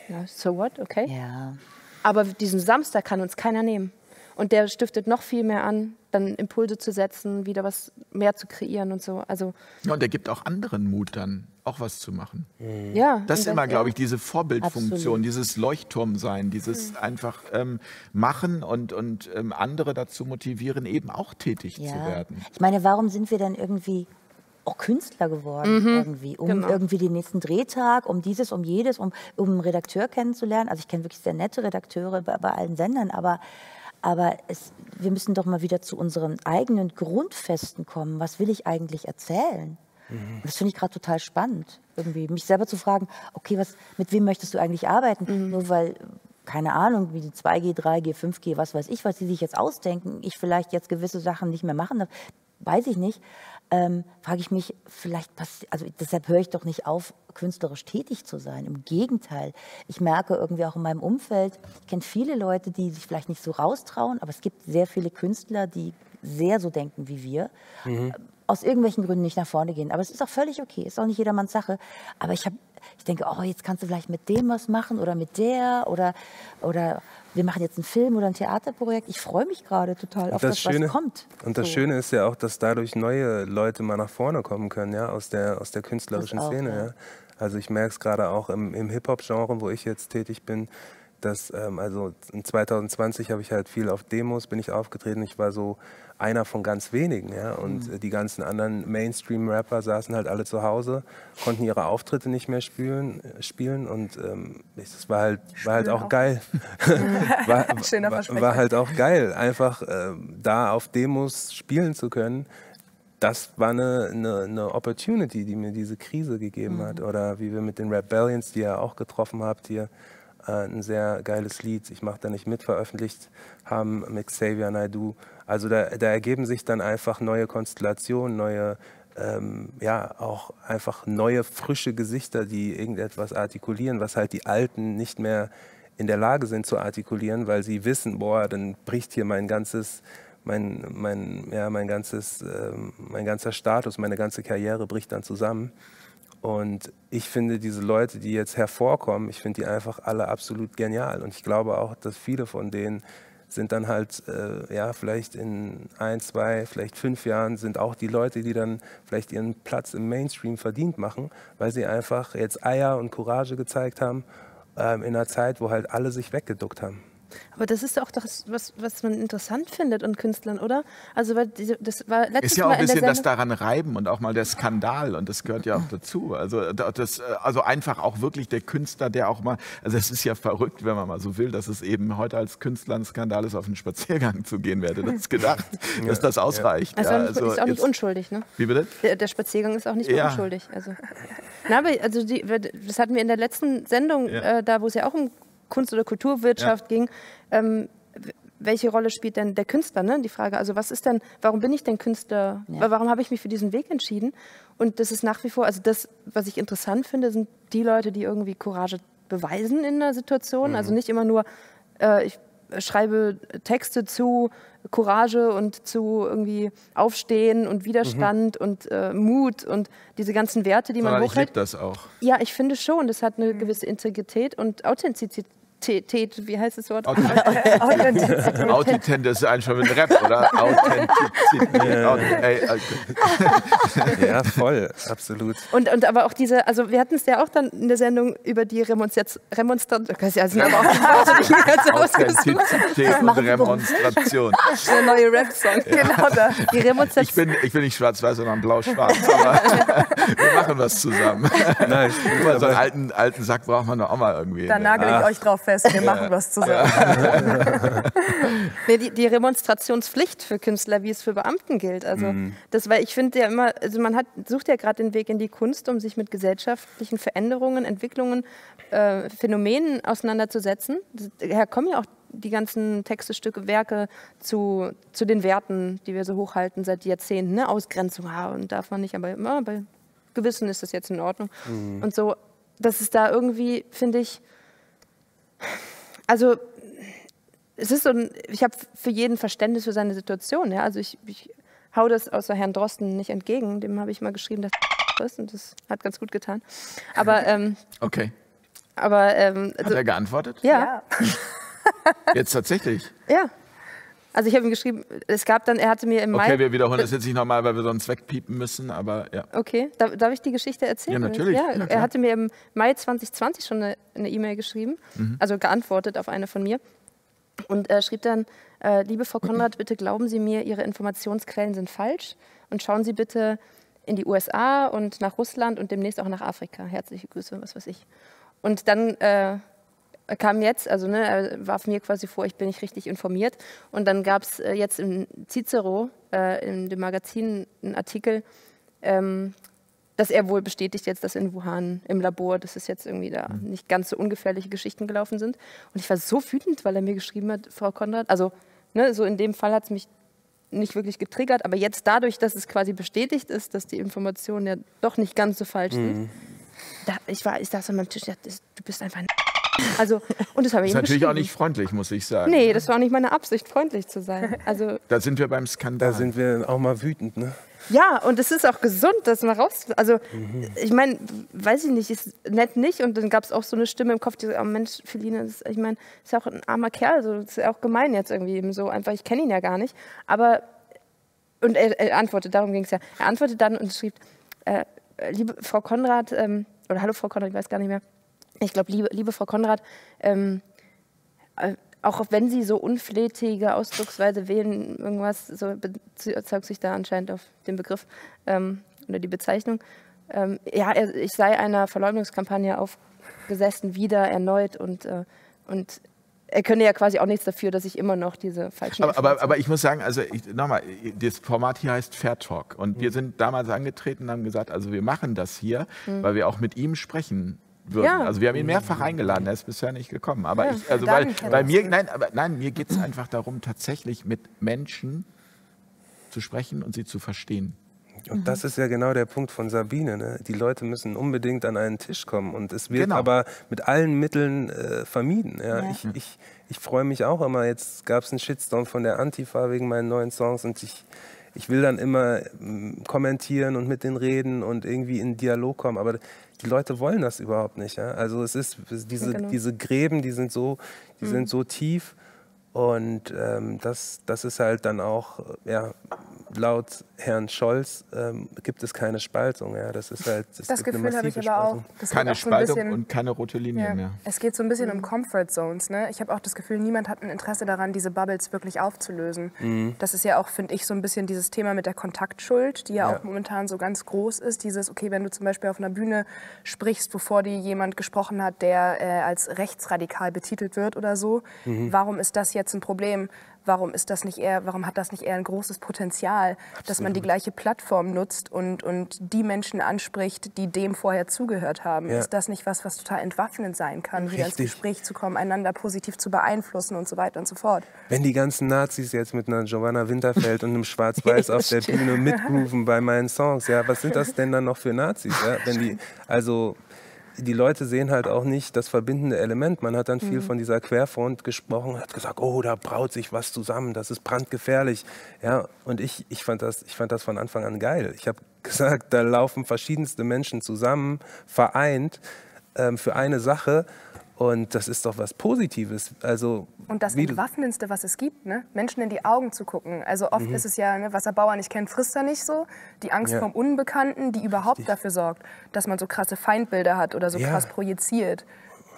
Ja, so what, okay. Ja. Aber diesen Samstag kann uns keiner nehmen. Und der stiftet noch viel mehr an, dann Impulse zu setzen, wieder was mehr zu kreieren und so. Also, Ja, und der gibt auch anderen Mut dann, auch was zu machen. ja. Das ist immer, glaube ich, diese Vorbildfunktion, Absolut. dieses Leuchtturmsein, dieses einfach ähm, machen und, und ähm, andere dazu motivieren, eben auch tätig zu werden. Ich meine, warum sind wir dann irgendwie auch Künstler geworden irgendwie, um genau. irgendwie den nächsten Drehtag, um dieses, um jedes, um, um einen Redakteur kennenzulernen. Also ich kenne wirklich sehr nette Redakteure bei, bei allen Sendern, aber, aber es, wir müssen doch mal wieder zu unseren eigenen Grundfesten kommen. Was will ich eigentlich erzählen? Und Das finde ich gerade total spannend, irgendwie mich selber zu fragen, okay, was, mit wem möchtest du eigentlich arbeiten? Nur weil, keine Ahnung, wie die 2G, 3G, 5G, was weiß ich, was sie sich jetzt ausdenken, ich vielleicht jetzt gewisse Sachen nicht mehr machen darf, weiß ich nicht. Ähm, frage ich mich, vielleicht passiert, also deshalb höre ich doch nicht auf, künstlerisch tätig zu sein. Im Gegenteil. Ich merke irgendwie auch in meinem Umfeld, ich kenne viele Leute, die sich vielleicht nicht so raustrauen, aber es gibt sehr viele Künstler, die sehr so denken wie wir aus irgendwelchen Gründen nicht nach vorne gehen. Aber es ist auch völlig okay, ist auch nicht jedermanns Sache. Aber ich, hab, ich denke, oh, jetzt kannst du vielleicht mit dem was machen oder mit der oder, oder wir machen jetzt einen Film oder ein Theaterprojekt. Ich freue mich gerade total auf das, was kommt. Und das So. Schöne ist ja auch, dass dadurch neue Leute mal nach vorne kommen können, ja, aus der, aus der künstlerischen Das auch, Szene. ja. Ja. Also ich merke es gerade auch im, im Hip-Hop-Genre, wo ich jetzt tätig bin, dass, ähm, also in 2020 habe ich halt viel auf Demos, bin ich aufgetreten. Ich war so einer von ganz wenigen, ja. Und Mhm. äh, die ganzen anderen Mainstream-Rapper saßen halt alle zu Hause, konnten ihre Auftritte nicht mehr spielen, äh, spielen und ähm, das war halt, war halt auch, auch. geil. *laughs* war, Schöner war, war halt auch geil, einfach ähm, da auf Demos spielen zu können. Das war eine, eine, eine Opportunity, die mir diese Krise gegeben hat. Oder wie wir mit den Rebellions, die ihr auch getroffen habt hier, äh, ein sehr geiles Lied, ich mache da nicht mit, veröffentlicht haben mit Xavier Naidoo. Also da, da ergeben sich dann einfach neue Konstellationen, neue ähm, ja auch einfach neue, frische Gesichter, die irgendetwas artikulieren, was halt die Alten nicht mehr in der Lage sind zu artikulieren, weil sie wissen, boah, dann bricht hier mein ganzes, mein, mein, ja, mein ganzes, ähm, mein ganzer Status, meine ganze Karriere bricht dann zusammen. Und ich finde diese Leute, die jetzt hervorkommen, ich finde die einfach alle absolut genial. Und ich glaube auch, dass viele von denen sind dann halt, äh, ja, vielleicht in ein, zwei, vielleicht fünf Jahren sind auch die Leute, die dann vielleicht ihren Platz im Mainstream verdient machen, weil sie einfach jetzt Eier und Courage gezeigt haben ähm, in einer Zeit, wo halt alle sich weggeduckt haben. Aber das ist auch das, was, was man interessant findet an Künstlern, oder? Also weil diese, das war letztes Ist ja auch Mal ein bisschen das daran reiben und auch mal der Skandal und das gehört ja auch dazu. Also, das, also einfach auch wirklich der Künstler, der auch mal, also es ist ja verrückt, wenn man mal so will, dass es eben heute als Künstler ein Skandal ist, auf einen Spaziergang zu gehen. Wer hätte das *laughs* gedacht, dass das ausreicht? Also, Ja, ist auch nicht jetzt- unschuldig, ne? Wie bitte? Der, der Spaziergang ist auch nicht Ja. unschuldig. Also, na, aber also die, das hatten wir in der letzten Sendung, Ja. äh, da wo es ja auch um Kunst- oder Kulturwirtschaft ging. Ähm, welche Rolle spielt denn der Künstler? Ne? Die Frage, also was ist denn, warum bin ich denn Künstler? Ja. Warum habe ich mich für diesen Weg entschieden? Und das ist nach wie vor, also das, was ich interessant finde, sind die Leute, die irgendwie Courage beweisen in einer Situation. Also nicht immer nur, äh, ich schreibe Texte zu Courage und zu irgendwie Aufstehen und Widerstand und äh, Mut und diese ganzen Werte, die man Sondern ich hochhält. lebe das auch. Ja, ich finde schon, das hat eine gewisse Integrität und Authentizität. Wie heißt das Wort? Authentizität. Authentizität ist eigentlich schon ein Rap, oder? *laughs* Authentizität. Äh, *laughs* Ja, voll, absolut. Und, und aber auch diese, also wir hatten es ja auch dann in der Sendung über die Remonstranz, Remonstranz, okay, also aber auch jetzt ausgesucht Authentizität und Remonstration. *laughs* der neue Rap-Song. Genau das. Die Remonstranz, Ich bin, ich bin nicht schwarz-weiß, sondern blau-schwarz. Aber wir machen was zusammen. Nein, mal, so einen alten, alten Sack braucht man doch auch mal irgendwie. Da nagel ich euch drauf fest. Wir machen was zusammen. *laughs* *laughs* nee, die, die Remonstrationspflicht für Künstler, wie es für Beamten gilt. Also das, weil ich finde ja immer, also man hat, sucht ja gerade den Weg in die Kunst, um sich mit gesellschaftlichen Veränderungen, Entwicklungen, äh, Phänomenen auseinanderzusetzen. Daher kommen ja auch die ganzen Texte, Stücke, Werke zu, zu den Werten, die wir so hochhalten seit Jahrzehnten. Ne? Ausgrenzung haben darf man nicht, aber immer bei Gewissen ist das jetzt in Ordnung. Und so, dass es da irgendwie, finde ich, also es ist so ein, ich habe für jeden Verständnis für seine Situation. Ja? Also ich, ich hau das außer Herrn Drosten nicht entgegen. Dem habe ich mal geschrieben, dass ist und das hat ganz gut getan. Aber, ähm, Okay. aber ähm, Hat also, er geantwortet? ja, Jetzt tatsächlich. ja. Also ich habe ihm geschrieben, es gab dann, er hatte mir im Mai. Okay, wir wiederholen das jetzt nicht nochmal, weil wir sonst wegpiepen müssen, aber ja. Okay, darf, darf ich die Geschichte erzählen? Ja, natürlich. Ja, er hatte mir im Mai 2020 schon eine E-Mail geschrieben, Mhm. also geantwortet auf eine von mir. Und er schrieb dann, äh, liebe Frau Konrad, bitte glauben Sie mir, Ihre Informationsquellen sind falsch und schauen Sie bitte in die USA und nach Russland und demnächst auch nach Afrika. Herzliche Grüße, was weiß ich. Und dann äh, kam jetzt, also ne, er warf mir quasi vor, ich bin nicht richtig informiert. Und dann gab es äh, jetzt im Cicero, äh, in dem Magazin, einen Artikel, ähm, dass er wohl bestätigt jetzt, dass in Wuhan im Labor, dass es jetzt irgendwie da nicht ganz so ungefährliche Geschichten gelaufen sind. Und ich war so wütend, weil er mir geschrieben hat, Frau Konrad, also ne, so in dem Fall hat es mich nicht wirklich getriggert, aber jetzt dadurch, dass es quasi bestätigt ist, dass die Informationen ja doch nicht ganz so falsch sind, da, ich war, ich saß an meinem Tisch, ich dachte, du bist einfach ein also und das habe ich Ist natürlich auch nicht freundlich, muss ich sagen. Nee, das war auch nicht meine Absicht, freundlich zu sein. Also Da sind wir beim Skandal. Da sind wir auch mal wütend, ne? Ja, und es ist auch gesund, das mal raus. Also, ich meine, weiß ich nicht, ist nett nicht. Und dann gab es auch so eine Stimme im Kopf, die so, oh Mensch, Feline, ist- ich meine, ist ja auch ein armer Kerl, so, das ist ja auch gemein jetzt irgendwie eben so einfach, ich kenne ihn ja gar nicht. Aber, und er, er antwortet, darum ging es ja. Er antwortet dann und schrieb, äh, liebe Frau Konrad, ähm, oder hallo Frau Konrad, ich weiß gar nicht mehr. Ich glaube, liebe, liebe Frau Konrad, ähm, äh, auch wenn Sie so unflätige Ausdrucksweise wählen, irgendwas, so bezeugt sich da anscheinend auf den Begriff ähm, oder die Bezeichnung. Ähm, ja, er, ich sei einer Verleugnungskampagne aufgesessen, wieder erneut und, äh, und er könne ja quasi auch nichts dafür, dass ich immer noch diese falschen Aber, aber, aber ich muss sagen, also nochmal, das Format hier heißt Fair Talk. Und wir sind damals angetreten und haben gesagt, also wir machen das hier, weil wir auch mit ihm sprechen würden. Ja. Also wir haben ihn mehrfach eingeladen, er ist bisher nicht gekommen. Aber Ja. ich, also weil, weil mir, nein, aber nein, mir geht es einfach darum, tatsächlich mit Menschen zu sprechen und sie zu verstehen. Und das ist ja genau der Punkt von Sabine. Ne? Die Leute müssen unbedingt an einen Tisch kommen und es wird Genau. aber mit allen Mitteln äh, vermieden. Ja? Ja. Ich, ich, ich freue mich auch immer. Jetzt gab es einen Shitstorm von der Antifa wegen meinen neuen Songs und ich, ich will dann immer mm, kommentieren und mit denen reden und irgendwie in Dialog kommen. Aber die Leute wollen das überhaupt nicht. Ja? Also es ist es- diese, genau. diese Gräben, die sind so, die sind so tief. Und ähm, das, das ist halt dann auch, äh, ja, laut Herrn Scholz ähm, gibt es keine Spaltung. Ja, das ist halt Das eine Gefühl habe ich aber auch. Spaltung. Das Keine auch so ein Spaltung bisschen- und keine rote Linie Ja. mehr. Es geht so ein bisschen um Comfort Zones. Ne? Ich habe auch das Gefühl, niemand hat ein Interesse daran, diese Bubbles wirklich aufzulösen. Mhm. Das ist ja auch, finde ich, so ein bisschen dieses Thema mit der Kontaktschuld, die ja, Ja. auch momentan so ganz groß ist. Dieses, okay, wenn du zum Beispiel auf einer Bühne sprichst, bevor dir jemand gesprochen hat, der äh, als rechtsradikal betitelt wird oder so, Mhm. warum ist das jetzt ein Problem? Warum, ist das nicht eher, warum hat das nicht eher ein großes Potenzial, dass man die gleiche Plattform nutzt und, und die Menschen anspricht, die dem vorher zugehört haben? Ja. Ist das nicht was, was total entwaffnend sein kann, wieder ins Richtig. Gespräch zu kommen, einander positiv zu beeinflussen und so weiter und so fort? Wenn die ganzen Nazis jetzt mit einer Giovanna Winterfeld und einem Schwarz-Weiß *laughs* auf der Bühne mitgrooven bei meinen Songs, ja, was sind das denn dann noch für Nazis? Ja? Wenn die, also die Leute sehen halt auch nicht das verbindende Element. Man hat dann viel von dieser Querfront gesprochen, hat gesagt, oh, da braut sich was zusammen, das ist brandgefährlich. Ja, und ich, ich, fand das, ich fand das von Anfang an geil. Ich habe *laughs* gesagt, da laufen verschiedenste Menschen zusammen, vereint ähm, für eine Sache. Und das ist doch was Positives. Also, Und das Entwaffnendste, was es gibt, ne? Menschen in die Augen zu gucken. Also oft ist es ja, ne, was der Bauer nicht kennt, frisst er nicht so. Die Angst Ja. vom Unbekannten, die überhaupt dafür sorgt, dass man so krasse Feindbilder hat oder so Ja. krass projiziert.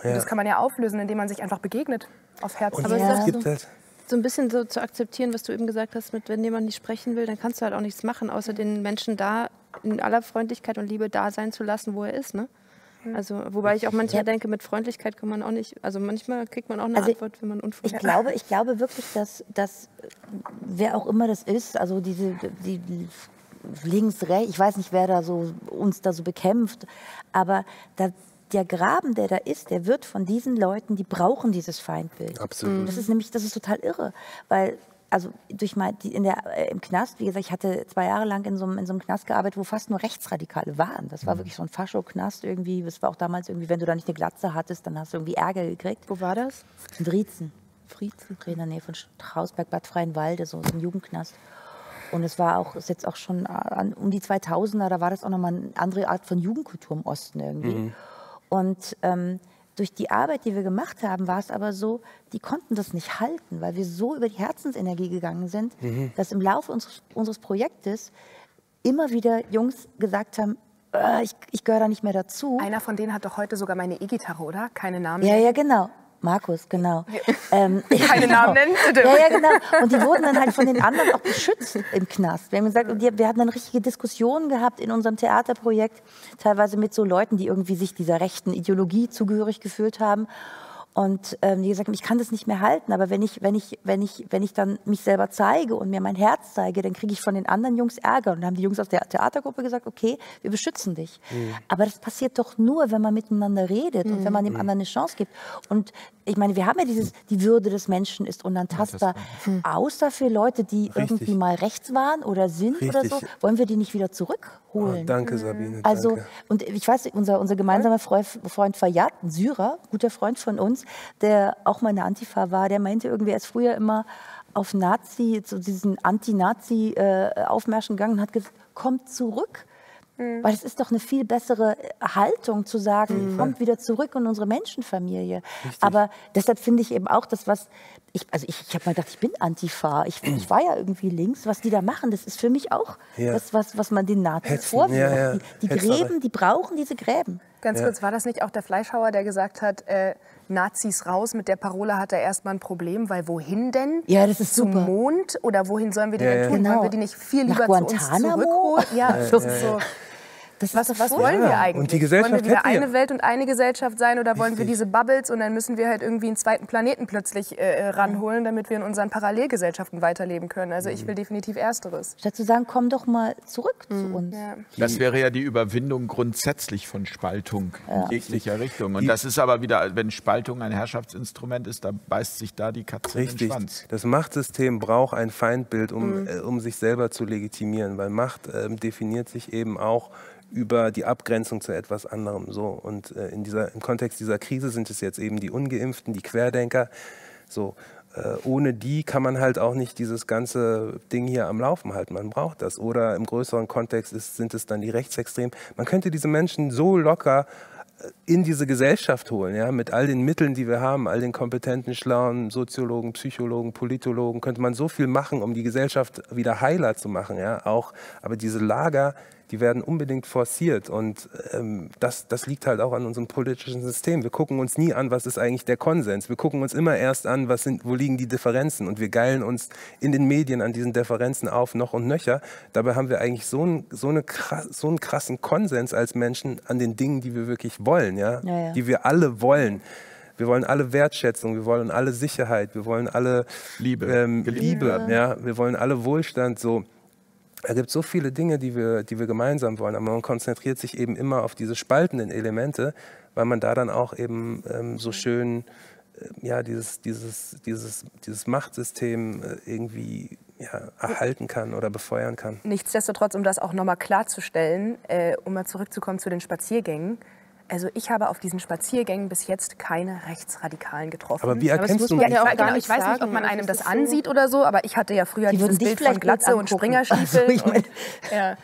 Und das kann man ja auflösen, indem man sich einfach begegnet. Auf Herz. Und Aber Ja. gibt so, halt, so ein bisschen so zu akzeptieren, was du eben gesagt hast, mit wenn jemand nicht sprechen will, dann kannst du halt auch nichts machen, außer den Menschen da in aller Freundlichkeit und Liebe da sein zu lassen, wo er ist. Ne? Also, wobei ich auch manchmal Ja. denke, mit Freundlichkeit kann man auch nicht, also manchmal kriegt man auch eine Also, Antwort, wenn man Ich unfreundlich glaube, ich glaube wirklich, dass, dass wer auch immer das ist, also diese die, links, rechts, ich weiß nicht, wer da so uns da so bekämpft, aber da, der Graben, der da ist, der wird von diesen Leuten, die brauchen dieses Feindbild. Absolut. Das ist nämlich, das ist total irre, weil also durch die in der, äh, im Knast, wie gesagt, ich hatte zwei Jahre lang in so, einem, in so einem Knast gearbeitet, wo fast nur Rechtsradikale waren. Das war wirklich so ein Fascho-Knast irgendwie. Das war auch damals irgendwie, wenn du da nicht eine Glatze hattest, dann hast du irgendwie Ärger gekriegt. Wo war das? In Drietzen. Friezen, in der Nähe von Strausberg, Bad Freienwalde, so so ein Jugendknast. Und es war auch, ist jetzt auch schon äh, an, um die 2000er, da war das auch nochmal eine andere Art von Jugendkultur im Osten irgendwie. Und ähm, durch die Arbeit, die wir gemacht haben, war es aber so, die konnten das nicht halten, weil wir so über die Herzensenergie gegangen sind, dass im Laufe unseres, unseres Projektes immer wieder Jungs gesagt haben, "Äh, ich, ich gehöre da nicht mehr dazu. Einer von denen hat doch heute sogar meine E-Gitarre, oder? Keine Namen. Ja, ja, genau. Markus, genau. Ähm, *laughs* Keine Namen nennen. *laughs* Ja, ja, genau. Und die wurden dann halt von den anderen auch beschützt im Knast. Wir haben gesagt, und die, wir hatten dann richtige Diskussionen gehabt in unserem Theaterprojekt, teilweise mit so Leuten, die irgendwie sich dieser rechten Ideologie zugehörig gefühlt haben. Und ähm, die gesagt haben, ich kann das nicht mehr halten, aber wenn ich, wenn ich, wenn ich, wenn ich dann mich selber zeige und mir mein Herz zeige, dann kriege ich von den anderen Jungs Ärger. Und dann haben die Jungs aus der Theatergruppe gesagt, okay, wir beschützen dich. Aber das passiert doch nur, wenn man miteinander redet und wenn man dem anderen eine Chance gibt. Und ich meine, wir haben ja dieses, die Würde des Menschen ist unantastbar. Außer für Leute, die irgendwie mal rechts waren oder sind oder so, Richtig. wollen wir die nicht wieder oh, zurückholen. danke, Sabine. Also, danke. und ich weiß, unser, unser gemeinsamer Freund, Freund Fayyad, ein Syrer, guter Freund von uns, der auch mal eine Antifa war, der meinte irgendwie, er ist früher immer auf Nazi, zu diesen Anti-Nazi-Aufmärschen gegangen und hat gesagt, kommt zurück. Weil es ist doch eine viel bessere Haltung zu sagen, kommt wieder zurück in unsere Menschenfamilie. Aber deshalb finde ich eben auch das, was ich, also ich, ich habe mal gedacht, ich bin Antifa. Ich, ich war ja irgendwie links. Was die da machen, das ist für mich auch Ja. das, was, was man den Nazis Hetzen, vorwirft. ja, ja. Die, die. Gräben, die brauchen diese Gräben. Ganz kurz, war das nicht auch der Fleischhauer, der gesagt hat, äh, Nazis raus, mit der Parole hat er erstmal ein Problem, weil wohin denn? Ja, das ist Zum super. Mond? Oder wohin sollen wir die Ja, denn ja. tun? Genau. Wollen wir die nicht viel Nach lieber zu uns zurückholen? *laughs* Ja, das ist so. Das Was, was wollen wir Ja, eigentlich? und die Gesellschaft wollen wir wieder ja- eine Welt und eine Gesellschaft sein oder wollen wir Richtig. diese Bubbles und dann müssen wir halt irgendwie einen zweiten Planeten plötzlich äh, ranholen, damit wir in unseren Parallelgesellschaften weiterleben können? Also Mhm. ich will definitiv Ersteres. Statt zu sagen, komm doch mal zurück zu uns. Ja. Das wäre ja die Überwindung grundsätzlich von Spaltung in jeglicher Richtung. Und das ist aber wieder, wenn Spaltung ein Herrschaftsinstrument ist, da beißt sich da die Katze in den Richtig. Schwanz. Das Machtsystem braucht ein Feindbild, um, äh, um sich selber zu legitimieren, weil Macht ähm, definiert sich eben auch über die Abgrenzung zu etwas anderem. So. Und äh, in dieser, im Kontext dieser Krise sind es jetzt eben die Ungeimpften, die Querdenker. So. Äh, ohne die kann man halt auch nicht dieses ganze Ding hier am Laufen halten. Man braucht das. Oder im größeren Kontext ist, sind es dann die Rechtsextremen. Man könnte diese Menschen so locker in diese Gesellschaft holen, ja, mit all den Mitteln, die wir haben, all den kompetenten, schlauen Soziologen, Psychologen, Politologen, könnte man so viel machen, um die Gesellschaft wieder heiler zu machen, ja, auch. Aber diese Lager, die werden unbedingt forciert und ähm, das, das liegt halt auch an unserem politischen System. Wir gucken uns nie an, was ist eigentlich der Konsens. Wir gucken uns immer erst an, was sind, wo liegen die Differenzen und wir geilen uns in den Medien an diesen Differenzen auf, noch und nöcher. Dabei haben wir eigentlich so, ein, so, eine, so einen krassen Konsens als Menschen an den Dingen, die wir wirklich wollen, ja? Ja, ja. die wir alle wollen. Wir wollen alle Wertschätzung, wir wollen alle Sicherheit, wir wollen alle Liebe. ähm, Liebe, ja, wir wollen alle Wohlstand. So, da gibt so viele Dinge, die wir, die wir gemeinsam wollen, aber man konzentriert sich eben immer auf diese spaltenden Elemente, weil man da dann auch eben ähm, so schön äh, ja, dieses, dieses, dieses, dieses Machtsystem äh, irgendwie ja, erhalten kann oder befeuern kann. Nichtsdestotrotz, um das auch nochmal klarzustellen, äh, um mal zurückzukommen zu den Spaziergängen. Also ich habe auf diesen Spaziergängen bis jetzt keine Rechtsradikalen getroffen. Aber wie Aber das erkennst muss du man Ja, auch weiß- gar nicht ich weiß nicht, ob man einem das ist so- ansieht oder so, aber ich hatte ja früher Die dieses Bild von Glatze und angucken. Springerstiefeln. Also *laughs* ich mein- ja,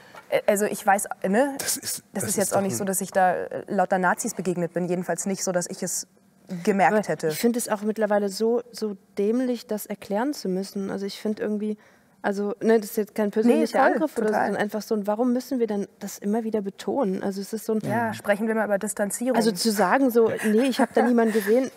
also ich weiß, ne, Das ist, das, ist ist jetzt auch nicht so, dass ich da äh, lauter Nazis begegnet bin. Jedenfalls nicht so, dass ich es gemerkt Aber hätte. Ich finde es auch mittlerweile so, so dämlich, das erklären zu müssen. Also ich finde irgendwie, also ne, das ist jetzt kein persönlicher voll, Angriff oder so, sondern einfach so, ein, warum müssen wir denn das immer wieder betonen? Also es ist so ein, ja, sprechen wir mal über Distanzierung. also zu sagen so, nee, ich habe da *laughs* niemanden gesehen,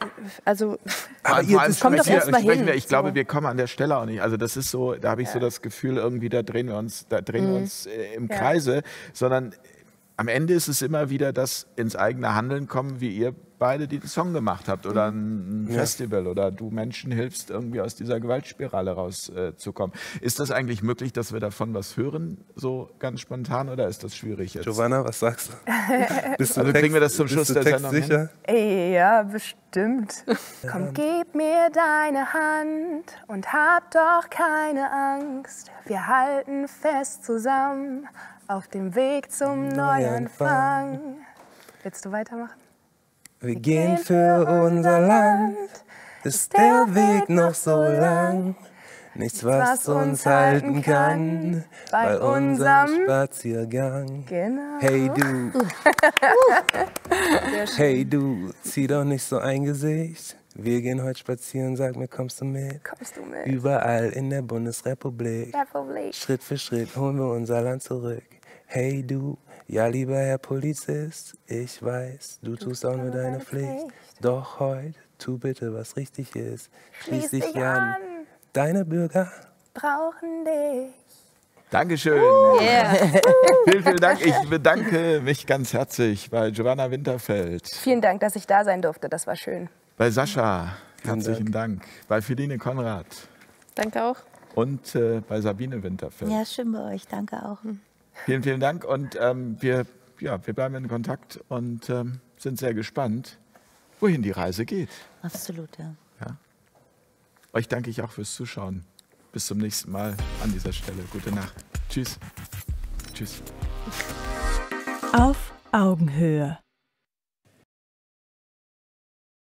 also Aber ihr- das kommt doch sprechen wir- erst mal sprechen hin, Wir, ich glaube, so. wir kommen an der Stelle auch nicht. Also das ist so, da habe ich so das Gefühl, irgendwie da drehen wir uns, da drehen Mhm. wir uns äh, im Kreise, sondern am Ende ist es immer wieder das ins eigene Handeln kommen, wie ihr beide die den Song gemacht habt oder ein, ein Festival oder du Menschen hilfst, irgendwie aus dieser Gewaltspirale rauszukommen. Äh, ist das eigentlich möglich, dass wir davon was hören, so ganz spontan, oder ist das schwierig jetzt? Giovanna, was sagst du? *laughs* Bist du Also kriegen wir das zum Schluss der Sendung hin? textsicher? Ey, ja, bestimmt. Komm, gib mir deine Hand und hab doch keine Angst. Wir halten fest zusammen auf dem Weg zum Neuanfang. Willst du weitermachen? Wir gehen für unser Land, ist der Weg noch so lang. Nichts, was uns halten kann, bei unserem Spaziergang. Genau. Hey du, hey du, zieh doch nicht so ein Gesicht. Wir gehen heute spazieren, sag mir, kommst du mit? Kommst du mit? Überall in der Bundesrepublik. Republik. Schritt für Schritt holen wir unser Land zurück. Hey du, ja lieber Herr Polizist, ich weiß, du tust auch nur deine Pflicht. Doch heute, tu bitte, was richtig ist. Schließ dich an. Deine Bürger Brauchen dich. Dankeschön. *laughs* vielen, vielen Dank. Ich bedanke mich ganz herzlich bei Giovanna Winterfeld, Vielen Dank, dass ich da sein durfte. Das war schön. bei Sascha, herzlichen Dank, bei Feline Konrad danke auch. und äh, bei Sabine Winterfeld. Ja, schön bei euch. Danke auch. Vielen, vielen Dank und ähm, wir, ja, wir bleiben in Kontakt und ähm, sind sehr gespannt, wohin die Reise geht. Absolut, ja. Euch danke ich auch fürs Zuschauen. Bis zum nächsten Mal an dieser Stelle. Gute Nacht. Tschüss. Tschüss. Auf Augenhöhe.